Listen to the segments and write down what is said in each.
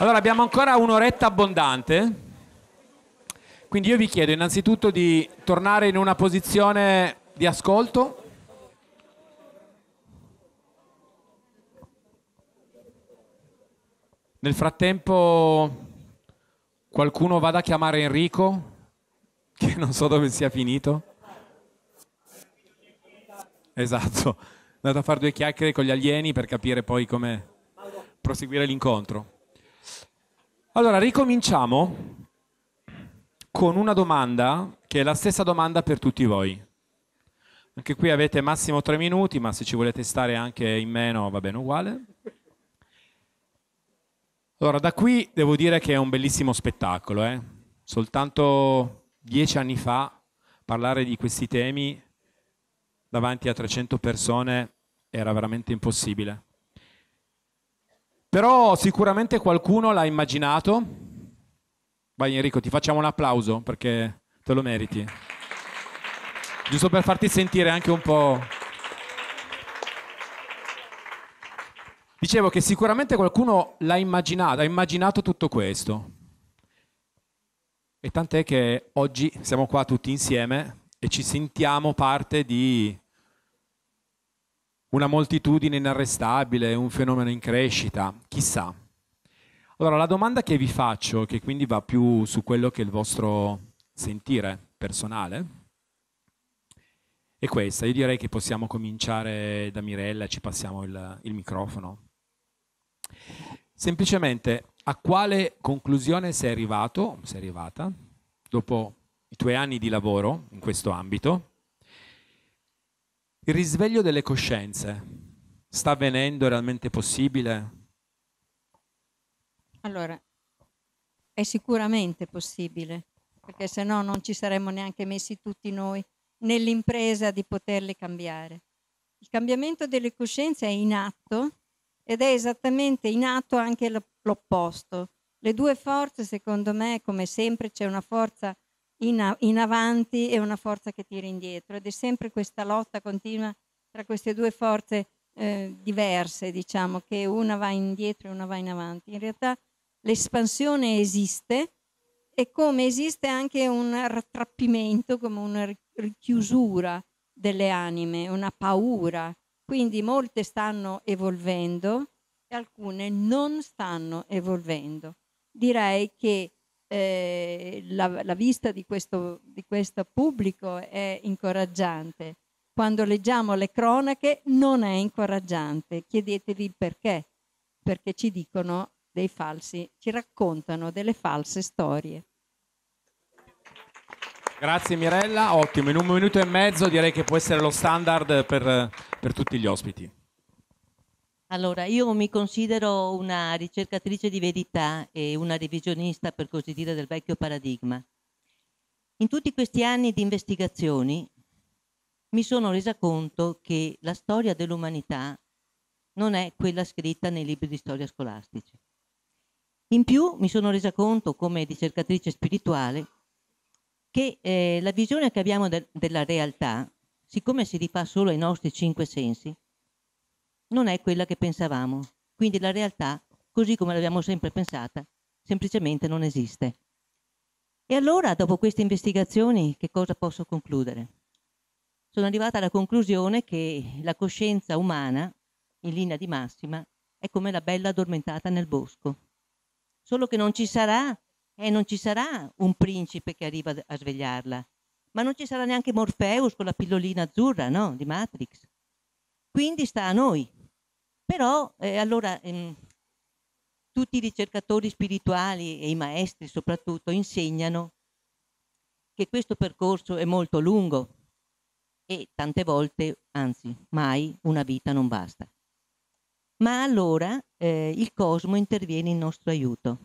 Allora abbiamo ancora un'oretta abbondante, quindi io vi chiedo innanzitutto di tornare in una posizione di ascolto. Nel frattempo qualcuno vada a chiamare Enrico, che non so dove sia finito. Esatto, è andato a fare due chiacchiere con gli alieni per capire poi come proseguire l'incontro. Allora, ricominciamo con una domanda che è la stessa domanda per tutti voi. Anche qui avete massimo tre minuti, ma se ci volete stare anche in meno va bene uguale. Allora, da qui devo dire che è un bellissimo spettacolo. Eh? Soltanto dieci anni fa parlare di questi temi davanti a 300 persone era veramente impossibile. Però sicuramente qualcuno l'ha immaginato. Vai Enrico, ti facciamo un applauso perché te lo meriti. Giusto per farti sentire anche un po'... Dicevo che sicuramente qualcuno l'ha immaginato, ha immaginato tutto questo. E tant'è che oggi siamo qua tutti insieme e ci sentiamo parte di una moltitudine inarrestabile, un fenomeno in crescita, chissà. Allora la domanda che vi faccio, che quindi va più su quello che è il vostro sentire personale, è questa. Io direi che possiamo cominciare da Mirella ci passiamo il, il microfono. Semplicemente a quale conclusione sei arrivato, sei arrivata, dopo i tuoi anni di lavoro in questo ambito? Il risveglio delle coscienze sta avvenendo, realmente possibile? Allora, è sicuramente possibile, perché se no non ci saremmo neanche messi tutti noi nell'impresa di poterle cambiare. Il cambiamento delle coscienze è in atto ed è esattamente in atto anche l'opposto. Le due forze, secondo me, come sempre, c'è una forza in, in, avanti e una forza che tira indietro ed è sempre questa lotta continua tra queste due forze eh, diverse, diciamo, che una va indietro e una va in avanti. In realtà l'espansione esiste e come esiste anche un rattrappimento, come una richiusura delle anime, una paura. Quindi molte stanno evolvendo e alcune non stanno evolvendo. Direi che eh, la, la, vista di questo, di questo pubblico è incoraggiante. Quando leggiamo le cronache non è incoraggiante. Chiedetevi il perché. Perché ci dicono dei falsi, ci raccontano delle false storie. Grazie Mirella, ottimo. In un minuto e mezzo direi che può essere lo standard per, per tutti gli ospiti. Allora, io mi considero una ricercatrice di verità e una revisionista, per così dire, del vecchio paradigma. In tutti questi anni di investigazioni mi sono resa conto che la storia dell'umanità non è quella scritta nei libri di storia scolastici. In più mi sono resa conto, come ricercatrice spirituale, che eh, la visione che abbiamo de- della realtà, siccome si rifà solo ai nostri cinque sensi, non è quella che pensavamo. Quindi la realtà, così come l'abbiamo sempre pensata, semplicemente non esiste. E allora, dopo queste investigazioni, che cosa posso concludere? Sono arrivata alla conclusione che la coscienza umana, in linea di massima, è come la bella addormentata nel bosco. Solo che non ci sarà, eh, non ci sarà un principe che arriva a svegliarla, ma non ci sarà neanche Morpheus con la pillolina azzurra, no? Di Matrix. Quindi sta a noi però eh, allora ehm, tutti i ricercatori spirituali e i maestri soprattutto insegnano che questo percorso è molto lungo e tante volte, anzi mai, una vita non basta. Ma allora eh, il cosmo interviene in nostro aiuto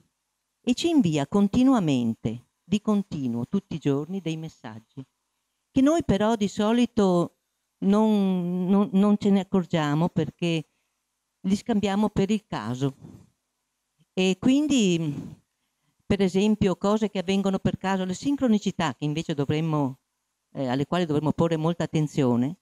e ci invia continuamente, di continuo, tutti i giorni, dei messaggi, che noi però di solito non, non, non ce ne accorgiamo perché li scambiamo per il caso. E quindi, per esempio, cose che avvengono per caso, le sincronicità che invece dovremmo, eh, alle quali dovremmo porre molta attenzione,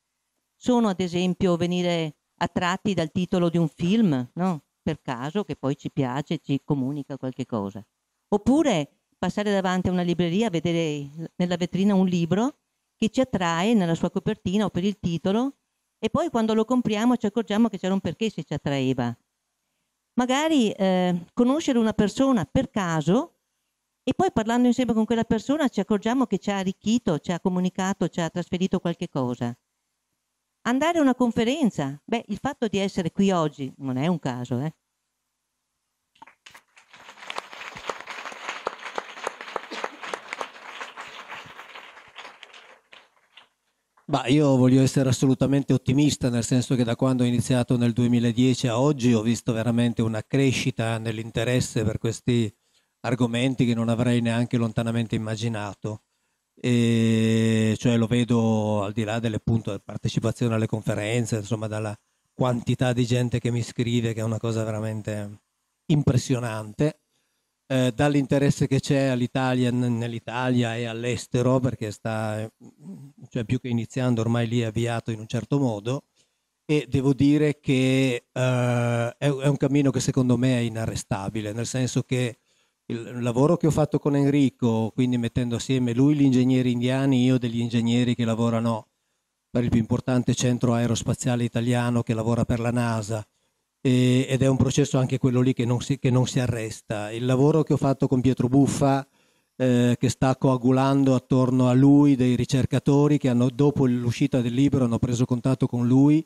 sono ad esempio venire attratti dal titolo di un film, no? per caso che poi ci piace, ci comunica qualche cosa. Oppure passare davanti a una libreria, vedere nella vetrina un libro che ci attrae nella sua copertina o per il titolo e poi quando lo compriamo ci accorgiamo che c'era un perché se ci attraeva. Magari eh, conoscere una persona per caso e poi parlando insieme con quella persona ci accorgiamo che ci ha arricchito, ci ha comunicato, ci ha trasferito qualche cosa. Andare a una conferenza, beh, il fatto di essere qui oggi non è un caso, eh? Bah, io voglio essere assolutamente ottimista, nel senso che da quando ho iniziato nel 2010 a oggi ho visto veramente una crescita nell'interesse per questi argomenti che non avrei neanche lontanamente immaginato. E cioè lo vedo al di là delle appunto, partecipazioni alle conferenze, insomma dalla quantità di gente che mi scrive, che è una cosa veramente impressionante eh, dall'interesse che c'è all'Italia, nell'Italia e all'estero, perché sta cioè più che iniziando ormai lì è avviato in un certo modo. E devo dire che eh, è, un cammino che secondo me è inarrestabile, nel senso che il lavoro che ho fatto con Enrico, quindi mettendo assieme lui gli ingegneri indiani, io degli ingegneri che lavorano per il più importante centro aerospaziale italiano che lavora per la NASA, e, ed è un processo anche quello lì che non, si, che non si arresta. Il lavoro che ho fatto con Pietro Buffa, eh, che sta coagulando attorno a lui dei ricercatori che hanno, dopo l'uscita del libro hanno preso contatto con lui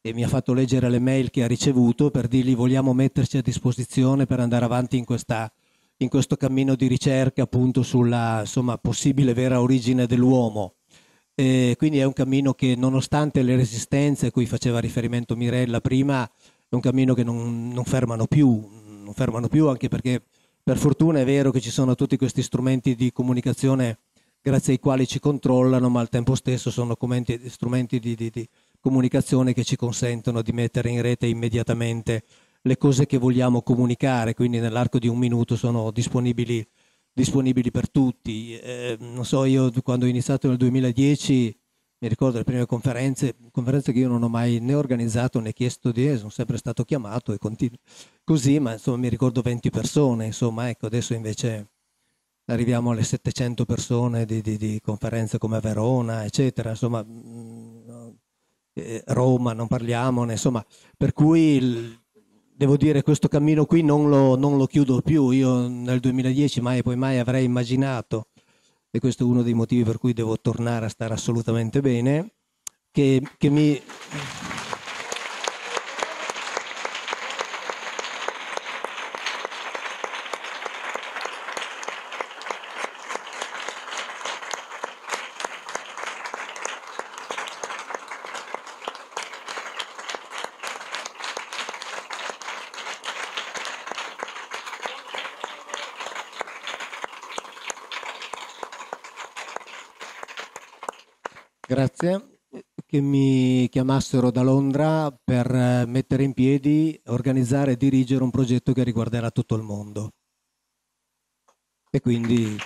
e mi ha fatto leggere le mail che ha ricevuto per dirgli vogliamo metterci a disposizione per andare avanti in, questa, in questo cammino di ricerca appunto sulla insomma, possibile vera origine dell'uomo. E quindi è un cammino che nonostante le resistenze a cui faceva riferimento Mirella prima, è un cammino che non, non, fermano più, non fermano più anche perché per fortuna è vero che ci sono tutti questi strumenti di comunicazione grazie ai quali ci controllano, ma al tempo stesso sono strumenti di, di, di comunicazione che ci consentono di mettere in rete immediatamente le cose che vogliamo comunicare, quindi nell'arco di un minuto sono disponibili, disponibili per tutti. Eh, non so, io quando ho iniziato nel 2010 mi ricordo le prime conferenze, conferenze che io non ho mai né organizzato né chiesto di, sono sempre stato chiamato e continuo così, ma insomma mi ricordo 20 persone, insomma ecco adesso invece arriviamo alle 700 persone di, di, di conferenze come Verona, eccetera, insomma mm, eh, Roma non parliamone, insomma, per cui il, devo dire questo cammino qui non lo, non lo chiudo più, io nel 2010 mai e poi mai avrei immaginato e questo è uno dei motivi per cui devo tornare a stare assolutamente bene, che, che mi... Grazie. Che mi chiamassero da Londra per eh, mettere in piedi, organizzare e dirigere un progetto che riguarderà tutto il mondo. E quindi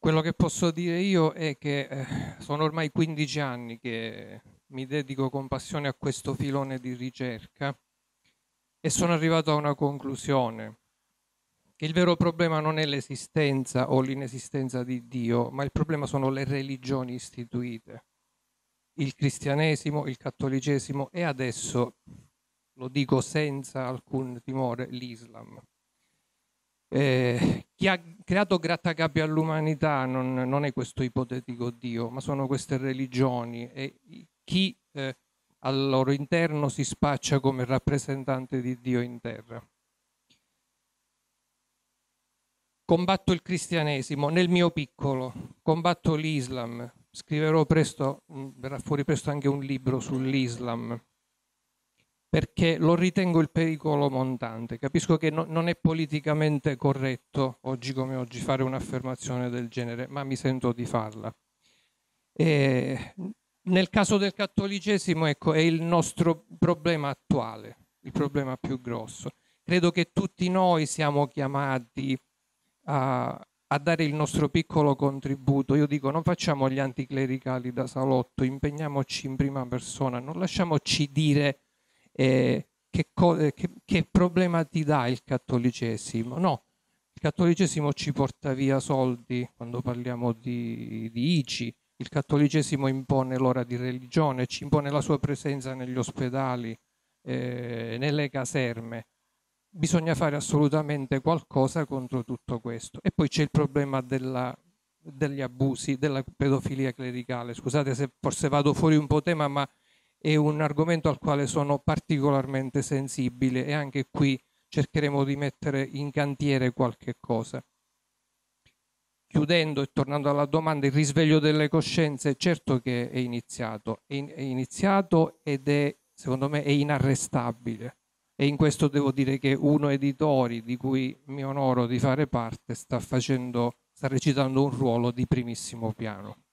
Quello che posso dire io è che eh, sono ormai 15 anni che mi dedico con passione a questo filone di ricerca e sono arrivato a una conclusione, che il vero problema non è l'esistenza o l'inesistenza di Dio, ma il problema sono le religioni istituite, il cristianesimo, il cattolicesimo e adesso, lo dico senza alcun timore, l'Islam. Eh, chi ha creato grattacapi all'umanità non, non, è questo ipotetico Dio, ma sono queste religioni e chi eh, al loro interno si spaccia come rappresentante di Dio in terra. Combatto il cristianesimo nel mio piccolo, combatto l'Islam, scriverò presto, mm, verrà fuori presto anche un libro sull'Islam, perché lo ritengo il pericolo montante. Capisco che no, non è politicamente corretto oggi come oggi fare un'affermazione del genere, ma mi sento di farla. E nel caso del cattolicesimo, ecco, è il nostro problema attuale, il problema più grosso, credo che tutti noi siamo chiamati a, a dare il nostro piccolo contributo. Io dico, non facciamo gli anticlericali da salotto, impegniamoci in prima persona, non lasciamoci dire eh, che, co- eh, che, che, problema ti dà il cattolicesimo. No, il cattolicesimo ci porta via soldi quando parliamo di, di ICI, il cattolicesimo impone l'ora di religione, ci impone la sua presenza negli ospedali, eh, nelle caserme bisogna fare assolutamente qualcosa contro tutto questo. E poi c'è il problema della, degli abusi, della pedofilia clericale. Scusate se forse vado fuori un po' tema, ma è un argomento al quale sono particolarmente sensibile e anche qui cercheremo di mettere in cantiere qualche cosa. Chiudendo e tornando alla domanda, il risveglio delle coscienze, certo che è iniziato, è, in, è iniziato ed è, secondo me, è inarrestabile e in questo devo dire che uno editori di cui mi onoro di fare parte sta facendo, sta recitando un ruolo di primissimo piano.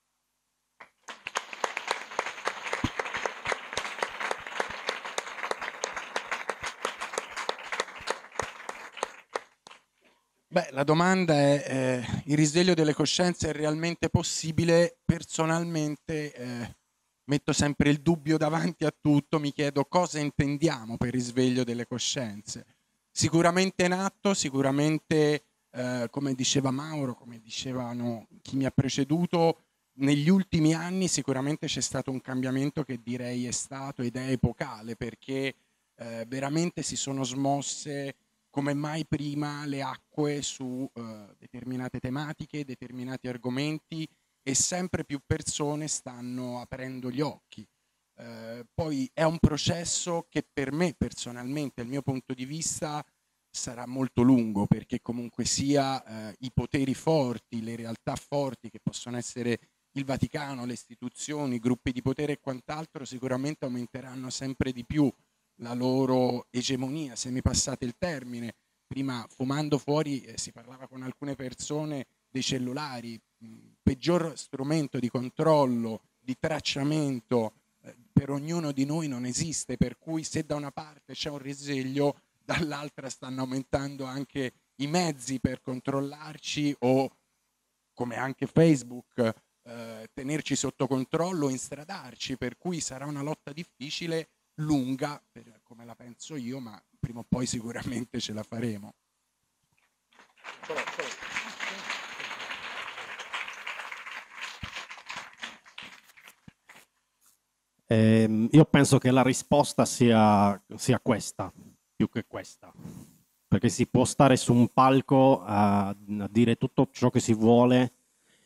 Beh, la domanda è, eh, il risveglio delle coscienze è realmente possibile? Personalmente eh, metto sempre il dubbio davanti a tutto, mi chiedo cosa intendiamo per risveglio delle coscienze. Sicuramente in atto, sicuramente, eh, come diceva Mauro, come dicevano chi mi ha preceduto, negli ultimi anni sicuramente c'è stato un cambiamento che direi è stato ed è epocale perché eh, veramente si sono smosse come mai prima le acque su eh, determinate tematiche, determinati argomenti e sempre più persone stanno aprendo gli occhi. Eh, poi è un processo che per me personalmente, dal mio punto di vista, sarà molto lungo perché comunque sia eh, i poteri forti, le realtà forti che possono essere il Vaticano, le istituzioni, i gruppi di potere e quant'altro sicuramente aumenteranno sempre di più la loro egemonia, se mi passate il termine. Prima fumando fuori eh, si parlava con alcune persone dei cellulari, peggior strumento di controllo, di tracciamento eh, per ognuno di noi non esiste, per cui se da una parte c'è un risveglio, dall'altra stanno aumentando anche i mezzi per controllarci o come anche Facebook eh, tenerci sotto controllo, instradarci, per cui sarà una lotta difficile, lunga, per, come la penso io, ma prima o poi sicuramente ce la faremo. Eh, io penso che la risposta sia, sia, questa, più che questa, perché si può stare su un palco a, a dire tutto ciò che si vuole,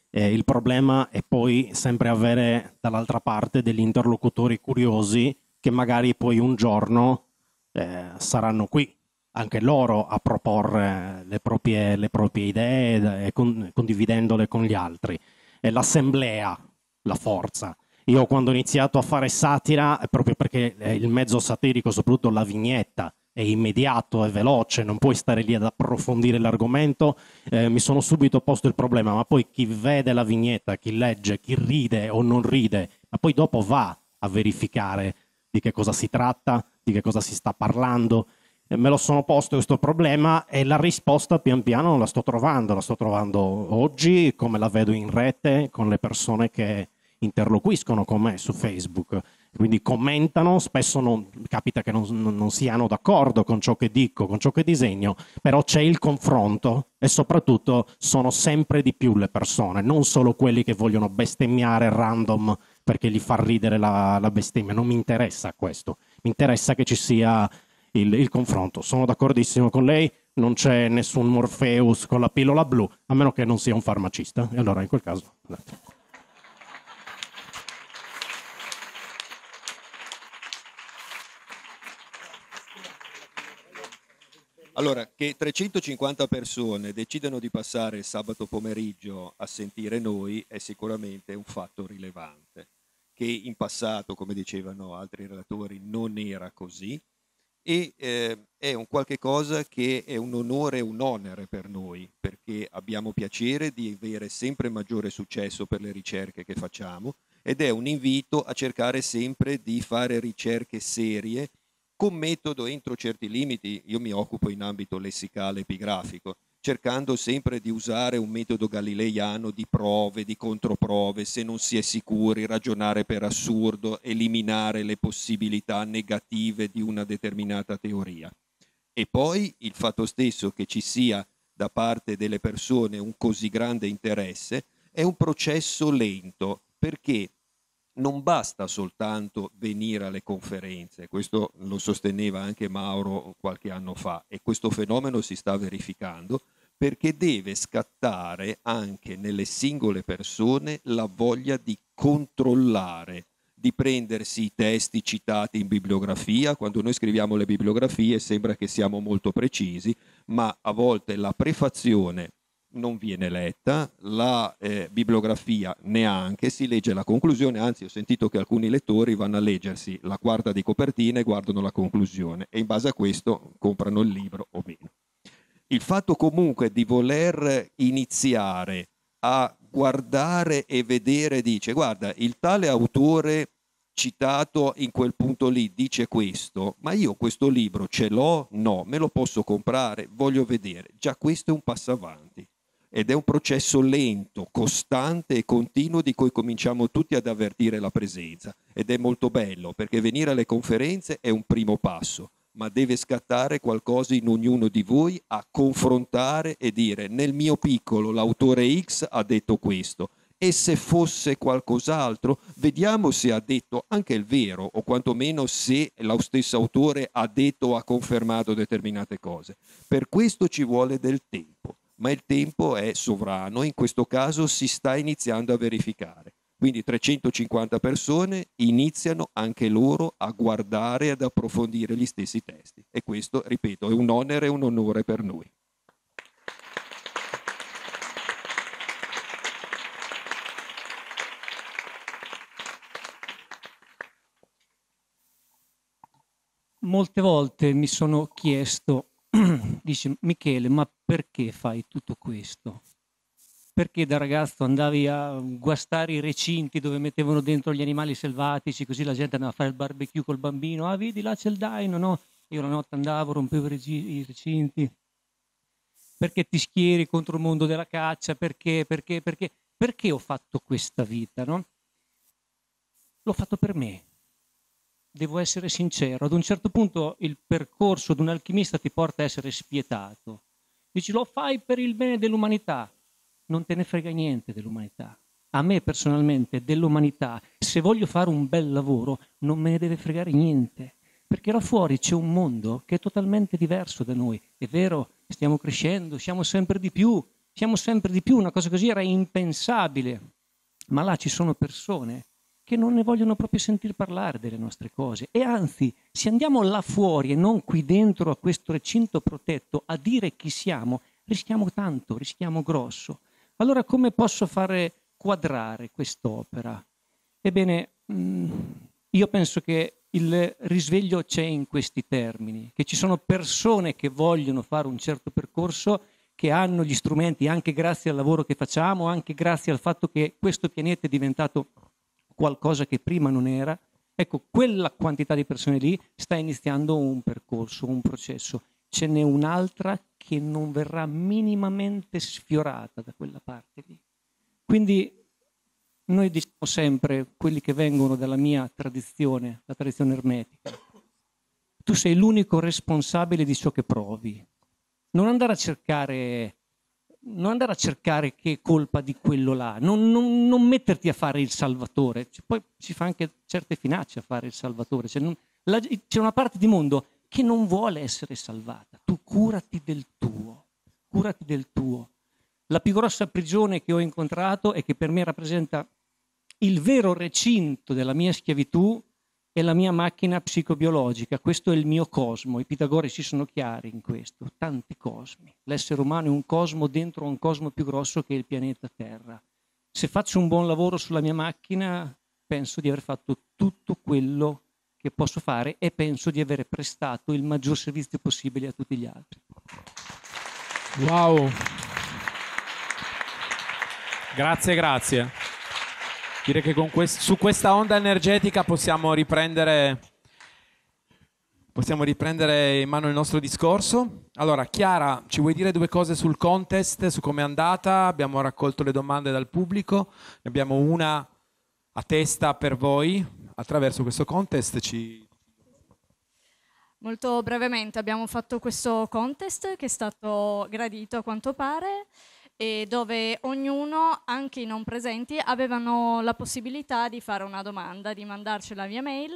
eh, il problema è poi sempre avere dall'altra parte degli interlocutori curiosi che magari poi un giorno eh, saranno qui, anche loro, a proporre le proprie, le proprie idee e con, condividendole con gli altri. È l'assemblea la forza io quando ho iniziato a fare satira, proprio perché eh, il mezzo satirico, soprattutto la vignetta, è immediato, è veloce, non puoi stare lì ad approfondire l'argomento, eh, mi sono subito posto il problema, ma poi chi vede la vignetta, chi legge, chi ride o non ride, ma poi dopo va a verificare di che cosa si tratta, di che cosa si sta parlando. Eh, me lo sono posto questo problema e la risposta pian piano la sto trovando, la sto trovando oggi come la vedo in rete con le persone che interloquiscono con me su Facebook, quindi commentano, spesso non, capita che non, non, siano d'accordo con ciò che dico, con ciò che disegno, però c'è il confronto e soprattutto sono sempre di più le persone, non solo quelli che vogliono bestemmiare random perché gli fa ridere la, la bestemmia, non mi interessa questo, mi interessa che ci sia il, il confronto. Sono d'accordissimo con lei, non c'è nessun Morpheus con la pillola blu, a meno che non sia un farmacista, e allora in quel caso... Allora, che 350 persone decidano di passare sabato pomeriggio a sentire noi è sicuramente un fatto rilevante, che in passato, come dicevano altri relatori, non era così. E eh, è un qualche cosa che è un onore e un onere per noi, perché abbiamo piacere di avere sempre maggiore successo per le ricerche che facciamo ed è un invito a cercare sempre di fare ricerche serie con metodo entro certi limiti, io mi occupo in ambito lessicale epigrafico, cercando sempre di usare un metodo galileiano di prove, di controprove, se non si è sicuri, ragionare per assurdo, eliminare le possibilità negative di una determinata teoria. E poi il fatto stesso che ci sia da parte delle persone un così grande interesse è un processo lento perché non basta soltanto venire alle conferenze, questo lo sosteneva anche Mauro qualche anno fa e questo fenomeno si sta verificando, perché deve scattare anche nelle singole persone la voglia di controllare, di prendersi i testi citati in bibliografia. Quando noi scriviamo le bibliografie sembra che siamo molto precisi, ma a volte la prefazione non viene letta, la eh, bibliografia neanche, si legge la conclusione, anzi ho sentito che alcuni lettori vanno a leggersi la quarta di copertina e guardano la conclusione e in base a questo comprano il libro o meno il fatto comunque di voler iniziare a guardare e vedere, dice, guarda, il tale autore citato in quel punto lì dice questo, ma io questo libro ce l'ho? No, me lo posso comprare, voglio vedere. Già questo è un passo avanti ed è un processo lento, costante e continuo di cui cominciamo tutti ad avvertire la presenza ed è molto bello perché venire alle conferenze è un primo passo ma deve scattare qualcosa in ognuno di voi a confrontare e dire nel mio piccolo l'autore X ha detto questo e se fosse qualcos'altro vediamo se ha detto anche il vero o quantomeno se lo stesso autore ha detto o ha confermato determinate cose. Per questo ci vuole del tempo, ma il tempo è sovrano, in questo caso si sta iniziando a verificare. Quindi 350 persone iniziano anche loro a guardare e ad approfondire gli stessi testi. E questo, ripeto, è un onere e un onore per noi. Molte volte mi sono chiesto, dice Michele, ma perché fai tutto questo? Perché da ragazzo andavi a guastare i recinti dove mettevano dentro gli animali selvatici, così la gente andava a fare il barbecue col bambino, ah vedi là c'è il daino, no? Io la notte andavo, rompevo i recinti. Perché ti schieri contro il mondo della caccia? Perché, perché, perché? Perché ho fatto questa vita, no? L'ho fatto per me. Devo essere sincero. Ad un certo punto il percorso di un alchimista ti porta a essere spietato. Dici, lo fai per il bene dell'umanità non te ne frega niente dell'umanità. A me personalmente dell'umanità, se voglio fare un bel lavoro, non me ne deve fregare niente, perché là fuori c'è un mondo che è totalmente diverso da noi. È vero, stiamo crescendo, siamo sempre di più, siamo sempre di più, una cosa così era impensabile, ma là ci sono persone che non ne vogliono proprio sentir parlare delle nostre cose. E anzi, se andiamo là fuori e non qui dentro a questo recinto protetto a dire chi siamo, rischiamo tanto, rischiamo grosso. Allora come posso fare quadrare quest'opera? Ebbene, mm, io penso che il risveglio c'è in questi termini, che ci sono persone che vogliono fare un certo percorso, che hanno gli strumenti anche grazie al lavoro che facciamo, anche grazie al fatto che questo pianeta è diventato qualcosa che prima non era. Ecco, quella quantità di persone lì sta iniziando un percorso, un processo. Ce n'è un'altra che non verrà minimamente sfiorata da quella parte lì. Quindi noi diciamo sempre, quelli che vengono dalla mia tradizione, la tradizione ermetica, tu sei l'unico responsabile di ciò che provi. Non andare a cercare, non andare a cercare che è colpa di quello là, non, non, non metterti a fare il salvatore. Poi si fa anche certe finacce a fare il salvatore. Cioè non, la, c'è una parte di mondo che non vuole essere salvata. Tu curati del tuo, curati del tuo. La più grossa prigione che ho incontrato e che per me rappresenta il vero recinto della mia schiavitù è la mia macchina psicobiologica, questo è il mio cosmo, i pitagorici sono chiari in questo, tanti cosmi. L'essere umano è un cosmo dentro un cosmo più grosso che il pianeta Terra. Se faccio un buon lavoro sulla mia macchina, penso di aver fatto tutto quello che posso fare e penso di aver prestato il maggior servizio possibile a tutti gli altri. Wow. Grazie, grazie. Direi che quest- su questa onda energetica possiamo riprendere Possiamo riprendere in mano il nostro discorso. Allora, Chiara, ci vuoi dire due cose sul contest, su come è andata? Abbiamo raccolto le domande dal pubblico, ne abbiamo una a testa per voi. Attraverso questo contest ci... Molto brevemente abbiamo fatto questo contest che è stato gradito a quanto pare e dove ognuno, anche i non presenti, avevano la possibilità di fare una domanda, di mandarcela via mail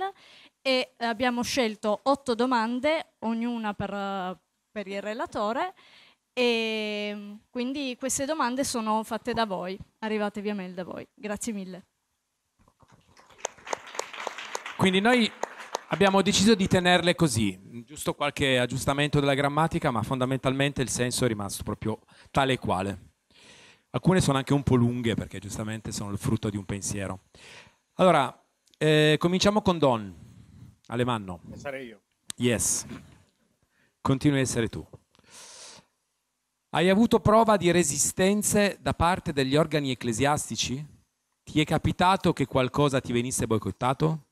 e abbiamo scelto otto domande, ognuna per, per il relatore e quindi queste domande sono fatte da voi, arrivate via mail da voi. Grazie mille. Quindi noi abbiamo deciso di tenerle così, giusto qualche aggiustamento della grammatica, ma fondamentalmente il senso è rimasto proprio tale e quale. Alcune sono anche un po' lunghe perché giustamente sono il frutto di un pensiero. Allora, eh, cominciamo con Don, Alemanno. Sarei io. Yes, continui a essere tu. Hai avuto prova di resistenze da parte degli organi ecclesiastici? Ti è capitato che qualcosa ti venisse boicottato?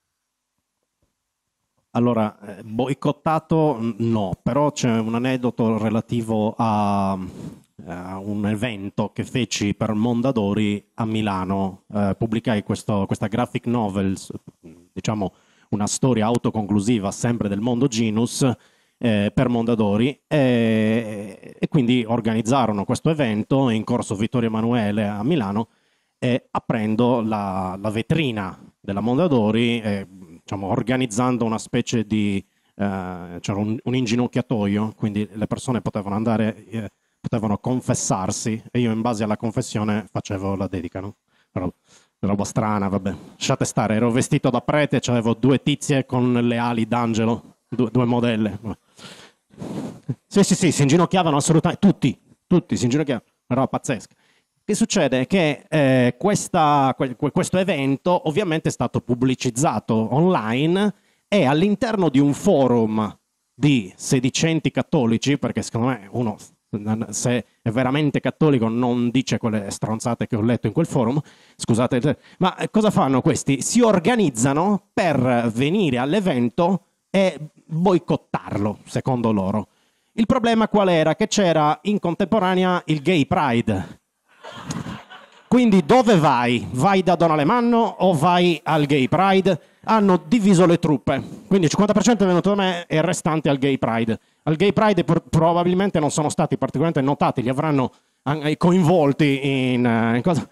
Allora, eh, boicottato no, però c'è un aneddoto relativo a, a un evento che feci per Mondadori a Milano. Eh, pubblicai questo- questa graphic novel, diciamo una storia autoconclusiva sempre del mondo Genus eh, per Mondadori e, e quindi organizzarono questo evento in corso Vittorio Emanuele a Milano eh, aprendo la, la vetrina della Mondadori, diciamo, organizzando una specie di... eh, c'era un, un inginocchiatoio, quindi le persone potevano andare, eh, potevano confessarsi e io in base alla confessione facevo la dedica. No? Roba, roba strana, vabbè. Lasciate stare, ero vestito da prete, avevo due tizie con le ali d'angelo, due, due modelle. Sì, sì, sì, si inginocchiavano assolutamente, tutti, tutti si inginocchiavano, una roba pazzesca. Che succede? Che eh, questa- que- que- questo evento ovviamente è stato pubblicizzato online e all'interno di un forum di sedicenti cattolici, perché secondo me uno se è veramente cattolico non dice quelle stronzate che ho letto in quel forum, scusate, ma cosa fanno questi? Si organizzano per venire all'evento e boicottarlo, secondo loro. Il problema qual era? Che c'era in contemporanea il Gay Pride. Quindi dove vai? Vai da Don Alemanno o vai al Gay Pride? Hanno diviso le truppe, quindi il 50% è venuto da me e il restante al Gay Pride. Al Gay Pride pr- probabilmente non sono stati particolarmente notati, li avranno an- coinvolti in, eh, in cosa?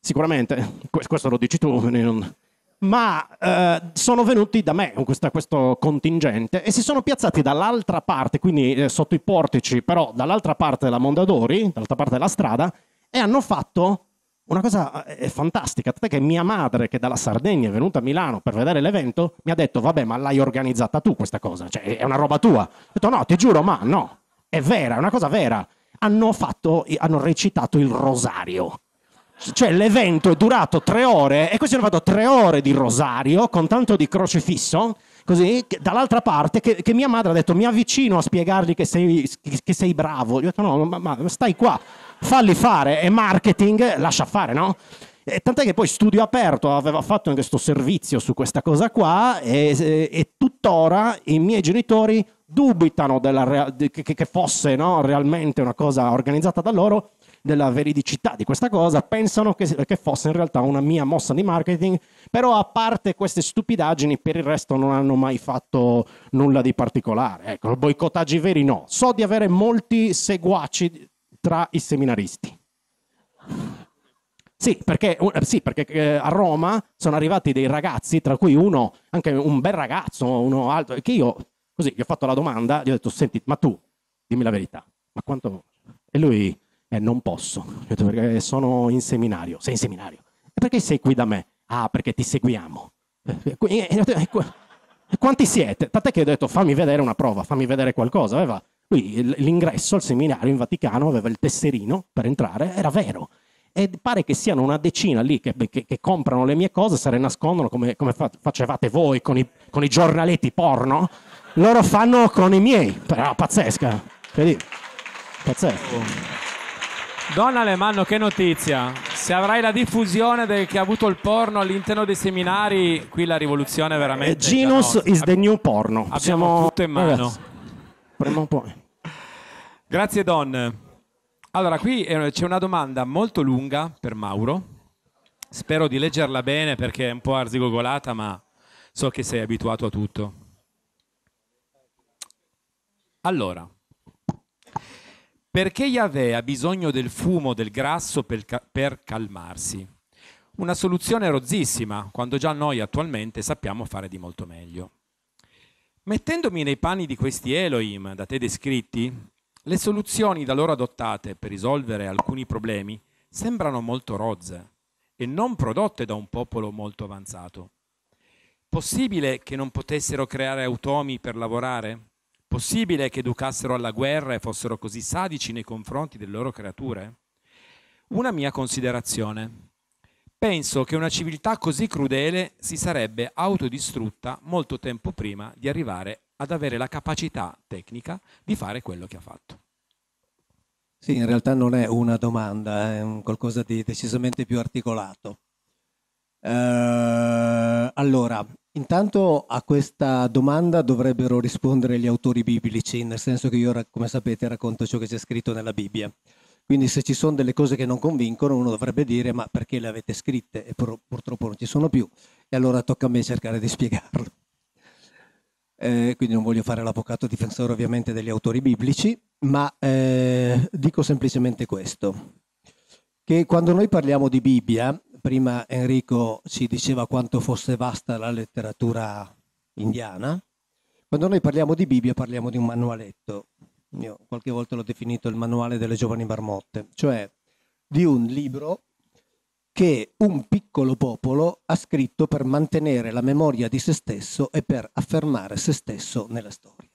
Sicuramente, que- questo lo dici tu, non- ma eh, sono venuti da me questa- questo contingente e si sono piazzati dall'altra parte, quindi eh, sotto i portici, però dall'altra parte della Mondadori, dall'altra parte della strada, e hanno fatto una cosa eh, fantastica. Tant'è che mia madre, che dalla Sardegna è venuta a Milano per vedere l'evento, mi ha detto: Vabbè, ma l'hai organizzata tu questa cosa, cioè è una roba tua. Ho detto: No, ti giuro, ma no, è vera, è una cosa vera. Hanno, fatto, hanno recitato il rosario. Cioè l'evento è durato tre ore e questi hanno fatto tre ore di rosario con tanto di crocifisso, così, dall'altra parte, che, che mia madre ha detto mi avvicino a spiegargli che sei, che sei bravo. Io ho detto no, ma, ma stai qua, falli fare, è marketing, lascia fare, no? E tant'è che poi Studio Aperto aveva fatto questo servizio su questa cosa qua e, e- e tuttora i miei genitori dubitano della di- che, che fosse no, realmente una cosa organizzata da loro, della veridicità di questa cosa, pensano che, che fosse in realtà una mia mossa di marketing, però a parte queste stupidaggini per il resto non hanno mai fatto nulla di particolare. Ecco, boicottaggi veri no. So di avere molti seguaci tra i seminaristi. Sì, perché, eh, sì, perché eh, a Roma sono arrivati dei ragazzi, tra cui uno, anche un bel ragazzo, uno alto, che io così gli ho fatto la domanda, gli ho detto, senti, ma tu, dimmi la verità, ma quanto... E lui, eh, non posso, Gli ho detto, perché sono in seminario, sei in seminario. E perché sei qui da me? Ah, perché ti seguiamo. Eh, eh, qu- Quanti siete? Tant'è che ho detto fammi vedere una prova, fammi vedere qualcosa. Aveva lui l'ingresso al seminario in Vaticano, aveva il tesserino per entrare, era vero. E pare che siano una decina lì che, che- che comprano le mie cose, se le nascondono come, come fa- facevate voi con i, con i giornaletti porno. Loro fanno con i miei, però pazzesca. Vedi? Pazzesco. Donna Alemanno, che notizia! Se avrai la diffusione del, che ha avuto il porno all'interno dei seminari, qui la rivoluzione è veramente... Eh, Genus is the new porno. Abbiamo Siamo- tutto in mano. Ragazzi, prima o poi. Grazie Don. Allora, qui eh, c'è una domanda molto lunga per Mauro. Spero di leggerla bene perché è un po' arzigogolata, ma so che sei abituato a tutto. Allora, perché Yahweh ha bisogno del fumo del grasso per, per calmarsi? Una soluzione rozzissima, quando già noi attualmente sappiamo fare di molto meglio. Mettendomi nei panni di questi Elohim da te descritti, le soluzioni da loro adottate per risolvere alcuni problemi sembrano molto rozze e non prodotte da un popolo molto avanzato. Possibile che non potessero creare automi per lavorare? Possibile che educassero alla guerra e fossero così sadici nei confronti delle loro creature? Una mia considerazione. Penso che una civiltà così crudele si sarebbe autodistrutta molto tempo prima di arrivare ad avere la capacità tecnica di fare quello che ha fatto. Sì, in realtà non è una domanda, è qualcosa di decisamente più articolato. Eh, allora, intanto a questa domanda dovrebbero rispondere gli autori biblici, nel senso che io, come sapete, racconto ciò che c'è scritto nella Bibbia. Quindi se ci sono delle cose che non convincono, uno dovrebbe dire ma perché le avete scritte e pur- purtroppo non ci sono più, e allora tocca a me cercare di spiegarlo. Eh, quindi non voglio fare l'avvocato difensore ovviamente degli autori biblici, ma eh, dico semplicemente questo, che quando noi parliamo di Bibbia, prima Enrico ci diceva quanto fosse vasta la letteratura indiana, quando noi parliamo di Bibbia parliamo di un manualetto, io qualche volta l'ho definito il manuale delle giovani marmotte, cioè di un libro che un piccolo popolo ha scritto per mantenere la memoria di se stesso e per affermare se stesso nella storia.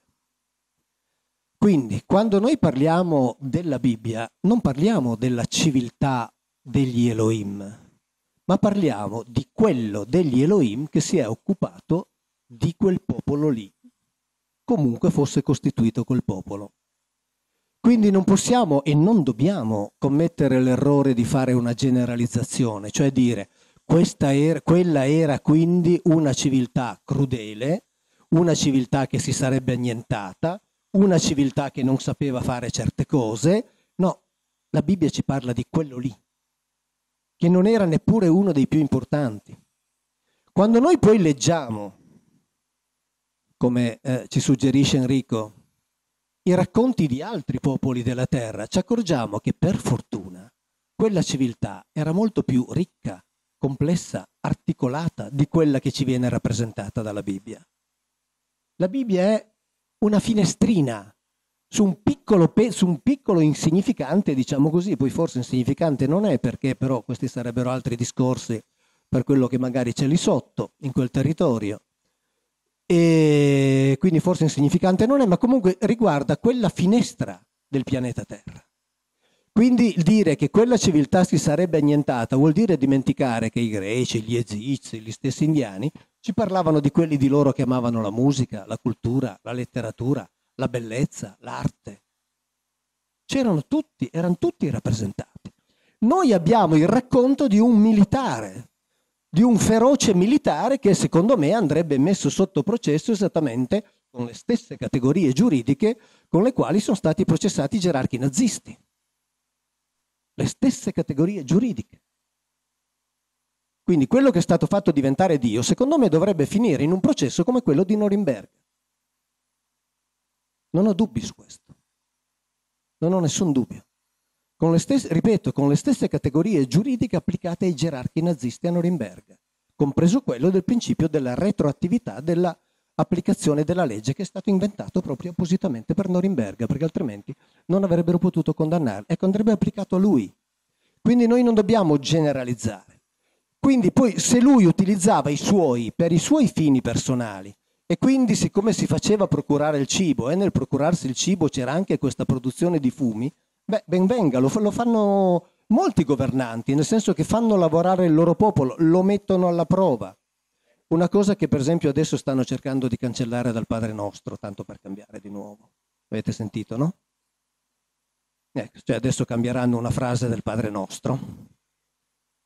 Quindi, quando noi parliamo della Bibbia, non parliamo della civiltà degli Elohim, ma parliamo di quello degli Elohim che si è occupato di quel popolo lì, comunque fosse costituito quel popolo. Quindi non possiamo e non dobbiamo commettere l'errore di fare una generalizzazione, cioè dire era, quella era quindi una civiltà crudele, una civiltà che si sarebbe annientata, una civiltà che non sapeva fare certe cose. No, la Bibbia ci parla di quello lì, che non era neppure uno dei più importanti. Quando noi poi leggiamo, come eh, ci suggerisce Enrico, i racconti di altri popoli della terra, ci accorgiamo che per fortuna quella civiltà era molto più ricca, complessa, articolata di quella che ci viene rappresentata dalla Bibbia. La Bibbia è una finestrina su un piccolo, su un piccolo insignificante, diciamo così, poi forse insignificante non è perché però questi sarebbero altri discorsi per quello che magari c'è lì sotto, in quel territorio, e quindi forse insignificante non è, ma comunque riguarda quella finestra del pianeta Terra. Quindi dire che quella civiltà si sarebbe annientata vuol dire dimenticare che i greci, gli egizi, gli stessi indiani ci parlavano di quelli di loro che amavano la musica, la cultura, la letteratura, la bellezza, l'arte. C'erano tutti, erano tutti rappresentati. Noi abbiamo il racconto di un militare, di un feroce militare che secondo me andrebbe messo sotto processo esattamente con le stesse categorie giuridiche con le quali sono stati processati i gerarchi nazisti. Le stesse categorie giuridiche. Quindi quello che è stato fatto diventare Dio, secondo me, dovrebbe finire in un processo come quello di Norimberga. Non ho dubbi su questo. Non ho nessun dubbio. Con le stesse, ripeto, con le stesse categorie giuridiche applicate ai gerarchi nazisti a Norimberga, compreso quello del principio della retroattività dell'applicazione della legge che è stato inventato proprio appositamente per Norimberga, perché altrimenti non avrebbero potuto condannarlo. Ecco, andrebbe applicato a lui. Quindi noi non dobbiamo generalizzare. Quindi poi se lui utilizzava i suoi per i suoi fini personali e quindi siccome si faceva procurare il cibo e nel procurarsi il cibo c'era anche questa produzione di fumi, beh, ben venga, lo, lo fanno molti governanti, nel senso che fanno lavorare il loro popolo, lo mettono alla prova. Una cosa che per esempio adesso stanno cercando di cancellare dal Padre Nostro, tanto per cambiare di nuovo. Avete sentito, no? Ecco, cioè adesso cambieranno una frase del Padre Nostro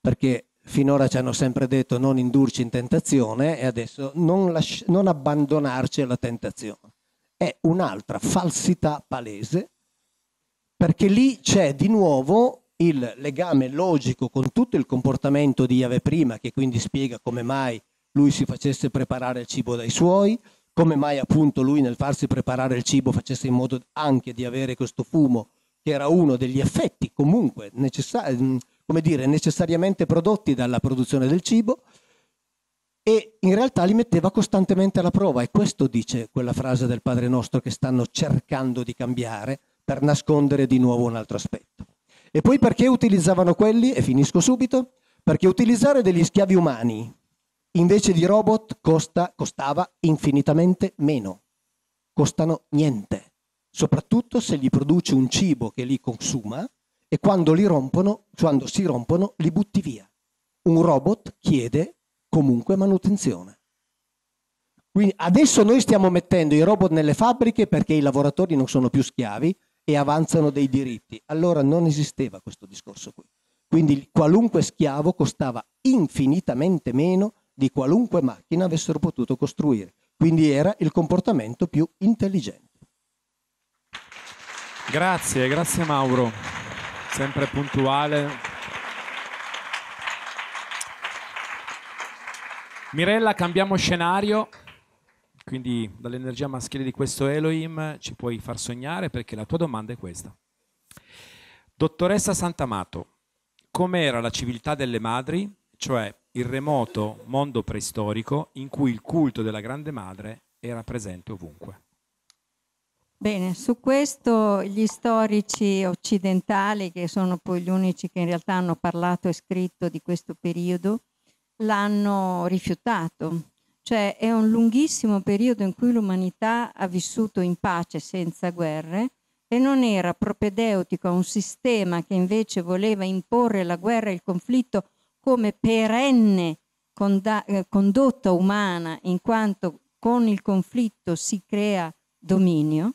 perché finora ci hanno sempre detto non indurci in tentazione e adesso non, lasci- non abbandonarci alla tentazione. È un'altra falsità palese perché lì c'è di nuovo il legame logico con tutto il comportamento di Yahweh prima, che quindi spiega come mai lui si facesse preparare il cibo dai suoi, come mai appunto lui nel farsi preparare il cibo facesse in modo anche di avere questo fumo, che era uno degli effetti comunque necessari, come dire, necessariamente prodotti dalla produzione del cibo, e in realtà li metteva costantemente alla prova. E questo dice quella frase del Padre nostro che stanno cercando di cambiare per nascondere di nuovo un altro aspetto. E poi perché utilizzavano quelli? E finisco subito. Perché utilizzare degli schiavi umani invece di robot costa, costava infinitamente meno. Costano niente, soprattutto se gli produci un cibo che li consuma e quando li rompono, quando si rompono, li butti via. Un robot chiede comunque manutenzione. Quindi adesso noi stiamo mettendo i robot nelle fabbriche perché i lavoratori non sono più schiavi e avanzano dei diritti. Allora non esisteva questo discorso qui. Quindi qualunque schiavo costava infinitamente meno di qualunque macchina avessero potuto costruire. Quindi era il comportamento più intelligente. Grazie, grazie Mauro, sempre puntuale. Mirella, cambiamo scenario. Quindi dall'energia maschile di questo Elohim ci puoi far sognare perché la tua domanda è questa. Dottoressa Santamato, com'era la civiltà delle madri, cioè il remoto mondo preistorico in cui il culto della grande madre era presente ovunque? Bene, su questo gli storici occidentali, che sono poi gli unici che in realtà hanno parlato e scritto di questo periodo, l'hanno rifiutato cioè è un lunghissimo periodo in cui l'umanità ha vissuto in pace senza guerre e non era propedeutico a un sistema che invece voleva imporre la guerra e il conflitto come perenne eh, condotta umana, in quanto con il conflitto si crea dominio.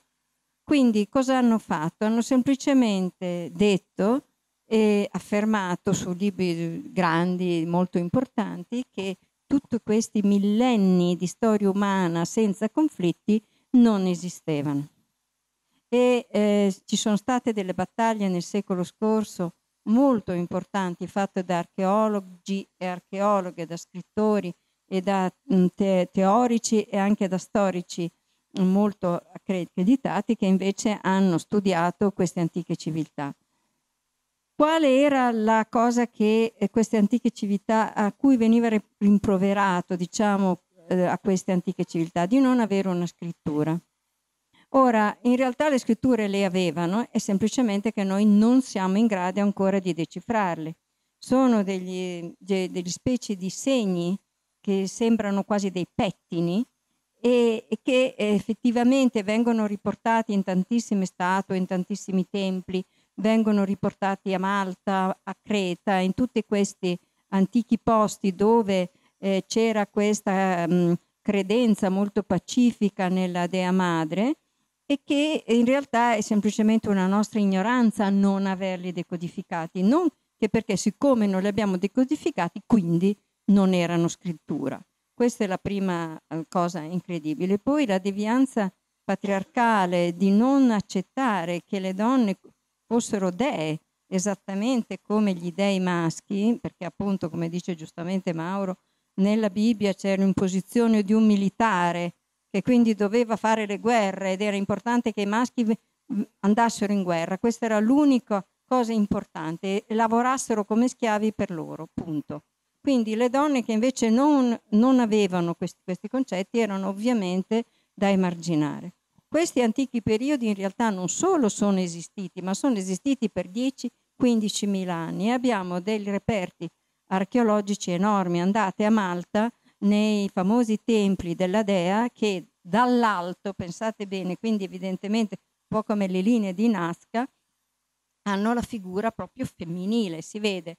Quindi cosa hanno fatto? Hanno semplicemente detto e affermato su libri grandi, molto importanti, che tutti questi millenni di storia umana senza conflitti non esistevano. E eh, ci sono state delle battaglie nel secolo scorso molto importanti fatte da archeologi e archeologhe, da scrittori e da mm, te- teorici e anche da storici molto accreditati che invece hanno studiato queste antiche civiltà. Quale era la cosa che eh, queste antiche civiltà, a cui veniva rimproverato, diciamo, eh, a queste antiche civiltà? Di non avere una scrittura. Ora, in realtà le scritture le avevano, è semplicemente che noi non siamo in grado ancora di decifrarle. Sono degli, de, degli specie di segni che sembrano quasi dei pettini e che effettivamente vengono riportati in tantissime statue, in tantissimi templi, vengono riportati a Malta, a Creta, in tutti questi antichi posti dove eh, c'era questa mh, mm, credenza molto pacifica nella Dea Madre e che in realtà è semplicemente una nostra ignoranza non averli decodificati, non che perché siccome non li abbiamo decodificati quindi non erano scrittura. Questa è la prima eh, cosa incredibile. Poi la devianza patriarcale di non accettare che le donne fossero dee, esattamente come gli dei maschi, perché appunto, come dice giustamente Mauro, nella Bibbia c'era l'imposizione di un militare che quindi doveva fare le guerre ed era importante che i maschi andassero in guerra. Questa era l'unica cosa importante, lavorassero come schiavi per loro, punto. Quindi le donne che invece non, non avevano questi, questi concetti erano ovviamente da emarginare. Questi antichi periodi in realtà non solo sono esistiti, ma sono esistiti per 10-15 mila anni. Abbiamo dei reperti archeologici enormi. Andate a Malta nei famosi templi della Dea che dall'alto, pensate bene, quindi evidentemente un po' come le linee di Nazca, hanno la figura proprio femminile, si vede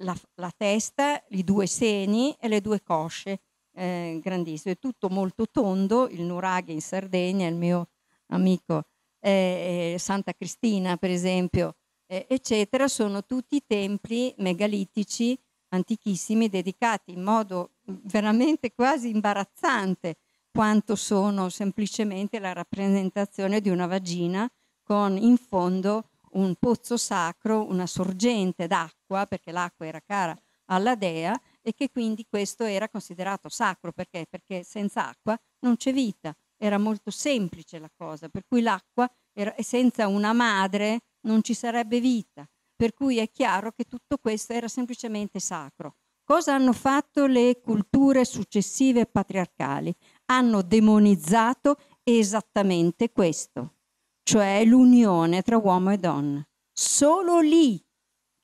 la, la testa, i due seni e le due cosce eh, grandissime, tutto molto tondo, il nuraghe in Sardegna, il mio amico eh, Santa Cristina, per esempio, eh, eccetera, sono tutti templi megalitici antichissimi dedicati in modo veramente quasi imbarazzante quanto sono semplicemente la rappresentazione di una vagina con in fondo un pozzo sacro, una sorgente d'acqua, perché l'acqua era cara alla dea e che quindi questo era considerato sacro perché? Perché senza acqua non c'è vita, era molto semplice la cosa, per cui l'acqua era, senza una madre non ci sarebbe vita, per cui è chiaro che tutto questo era semplicemente sacro. Cosa hanno fatto le culture successive patriarcali? Hanno demonizzato esattamente questo, cioè l'unione tra uomo e donna. Solo lì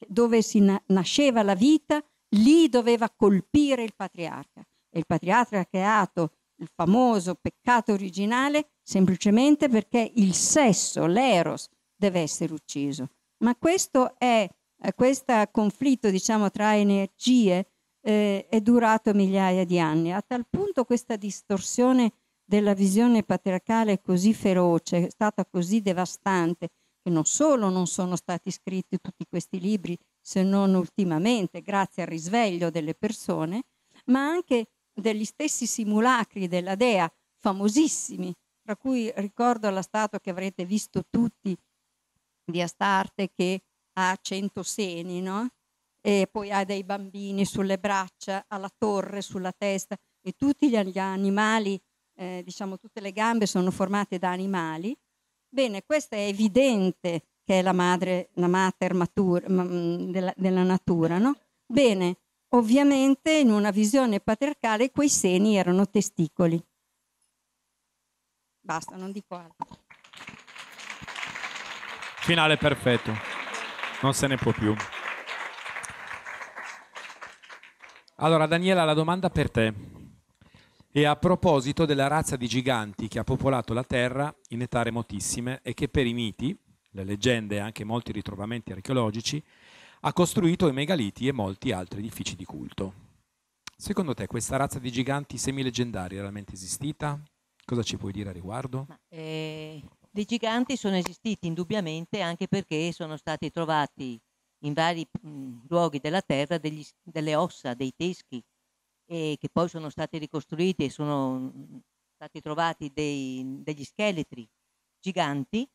dove si nasceva la vita, lì doveva colpire il patriarca. E il patriarca creato il famoso peccato originale semplicemente perché il sesso, l'eros, deve essere ucciso. Ma questo è, eh, questo conflitto diciamo, tra energie eh, è durato migliaia di anni. A tal punto questa distorsione della visione patriarcale è così feroce, è stata così devastante, che non solo non sono stati scritti tutti questi libri, se non ultimamente, grazie al risveglio delle persone, ma anche degli stessi simulacri della Dea, famosissimi, tra cui ricordo la statua che avrete visto tutti di Astarte che ha cento seni, no? e poi ha dei bambini sulle braccia, ha la torre sulla testa e tutti gli animali, eh, diciamo tutte le gambe sono formate da animali. Bene, questo è evidente che è la madre, la mater matura, mm, della, della natura, no? Bene, ovviamente in una visione patriarcale quei seni erano testicoli. Basta, non dico altro. Finale perfetto, non se ne può più. Allora, Daniela, la domanda per te è a proposito della razza di giganti che ha popolato la Terra in età remotissime e che per i miti, le leggende e anche molti ritrovamenti archeologici ha costruito i megaliti e molti altri edifici di culto. Secondo te questa razza di giganti semileggendari è realmente esistita? Cosa ci puoi dire a riguardo? Ma, eh, dei giganti sono esistiti indubbiamente anche perché sono stati trovati in vari luoghi della terra degli, delle ossa, dei teschi, e che poi sono stati ricostruiti e sono stati trovati dei, degli scheletri giganti,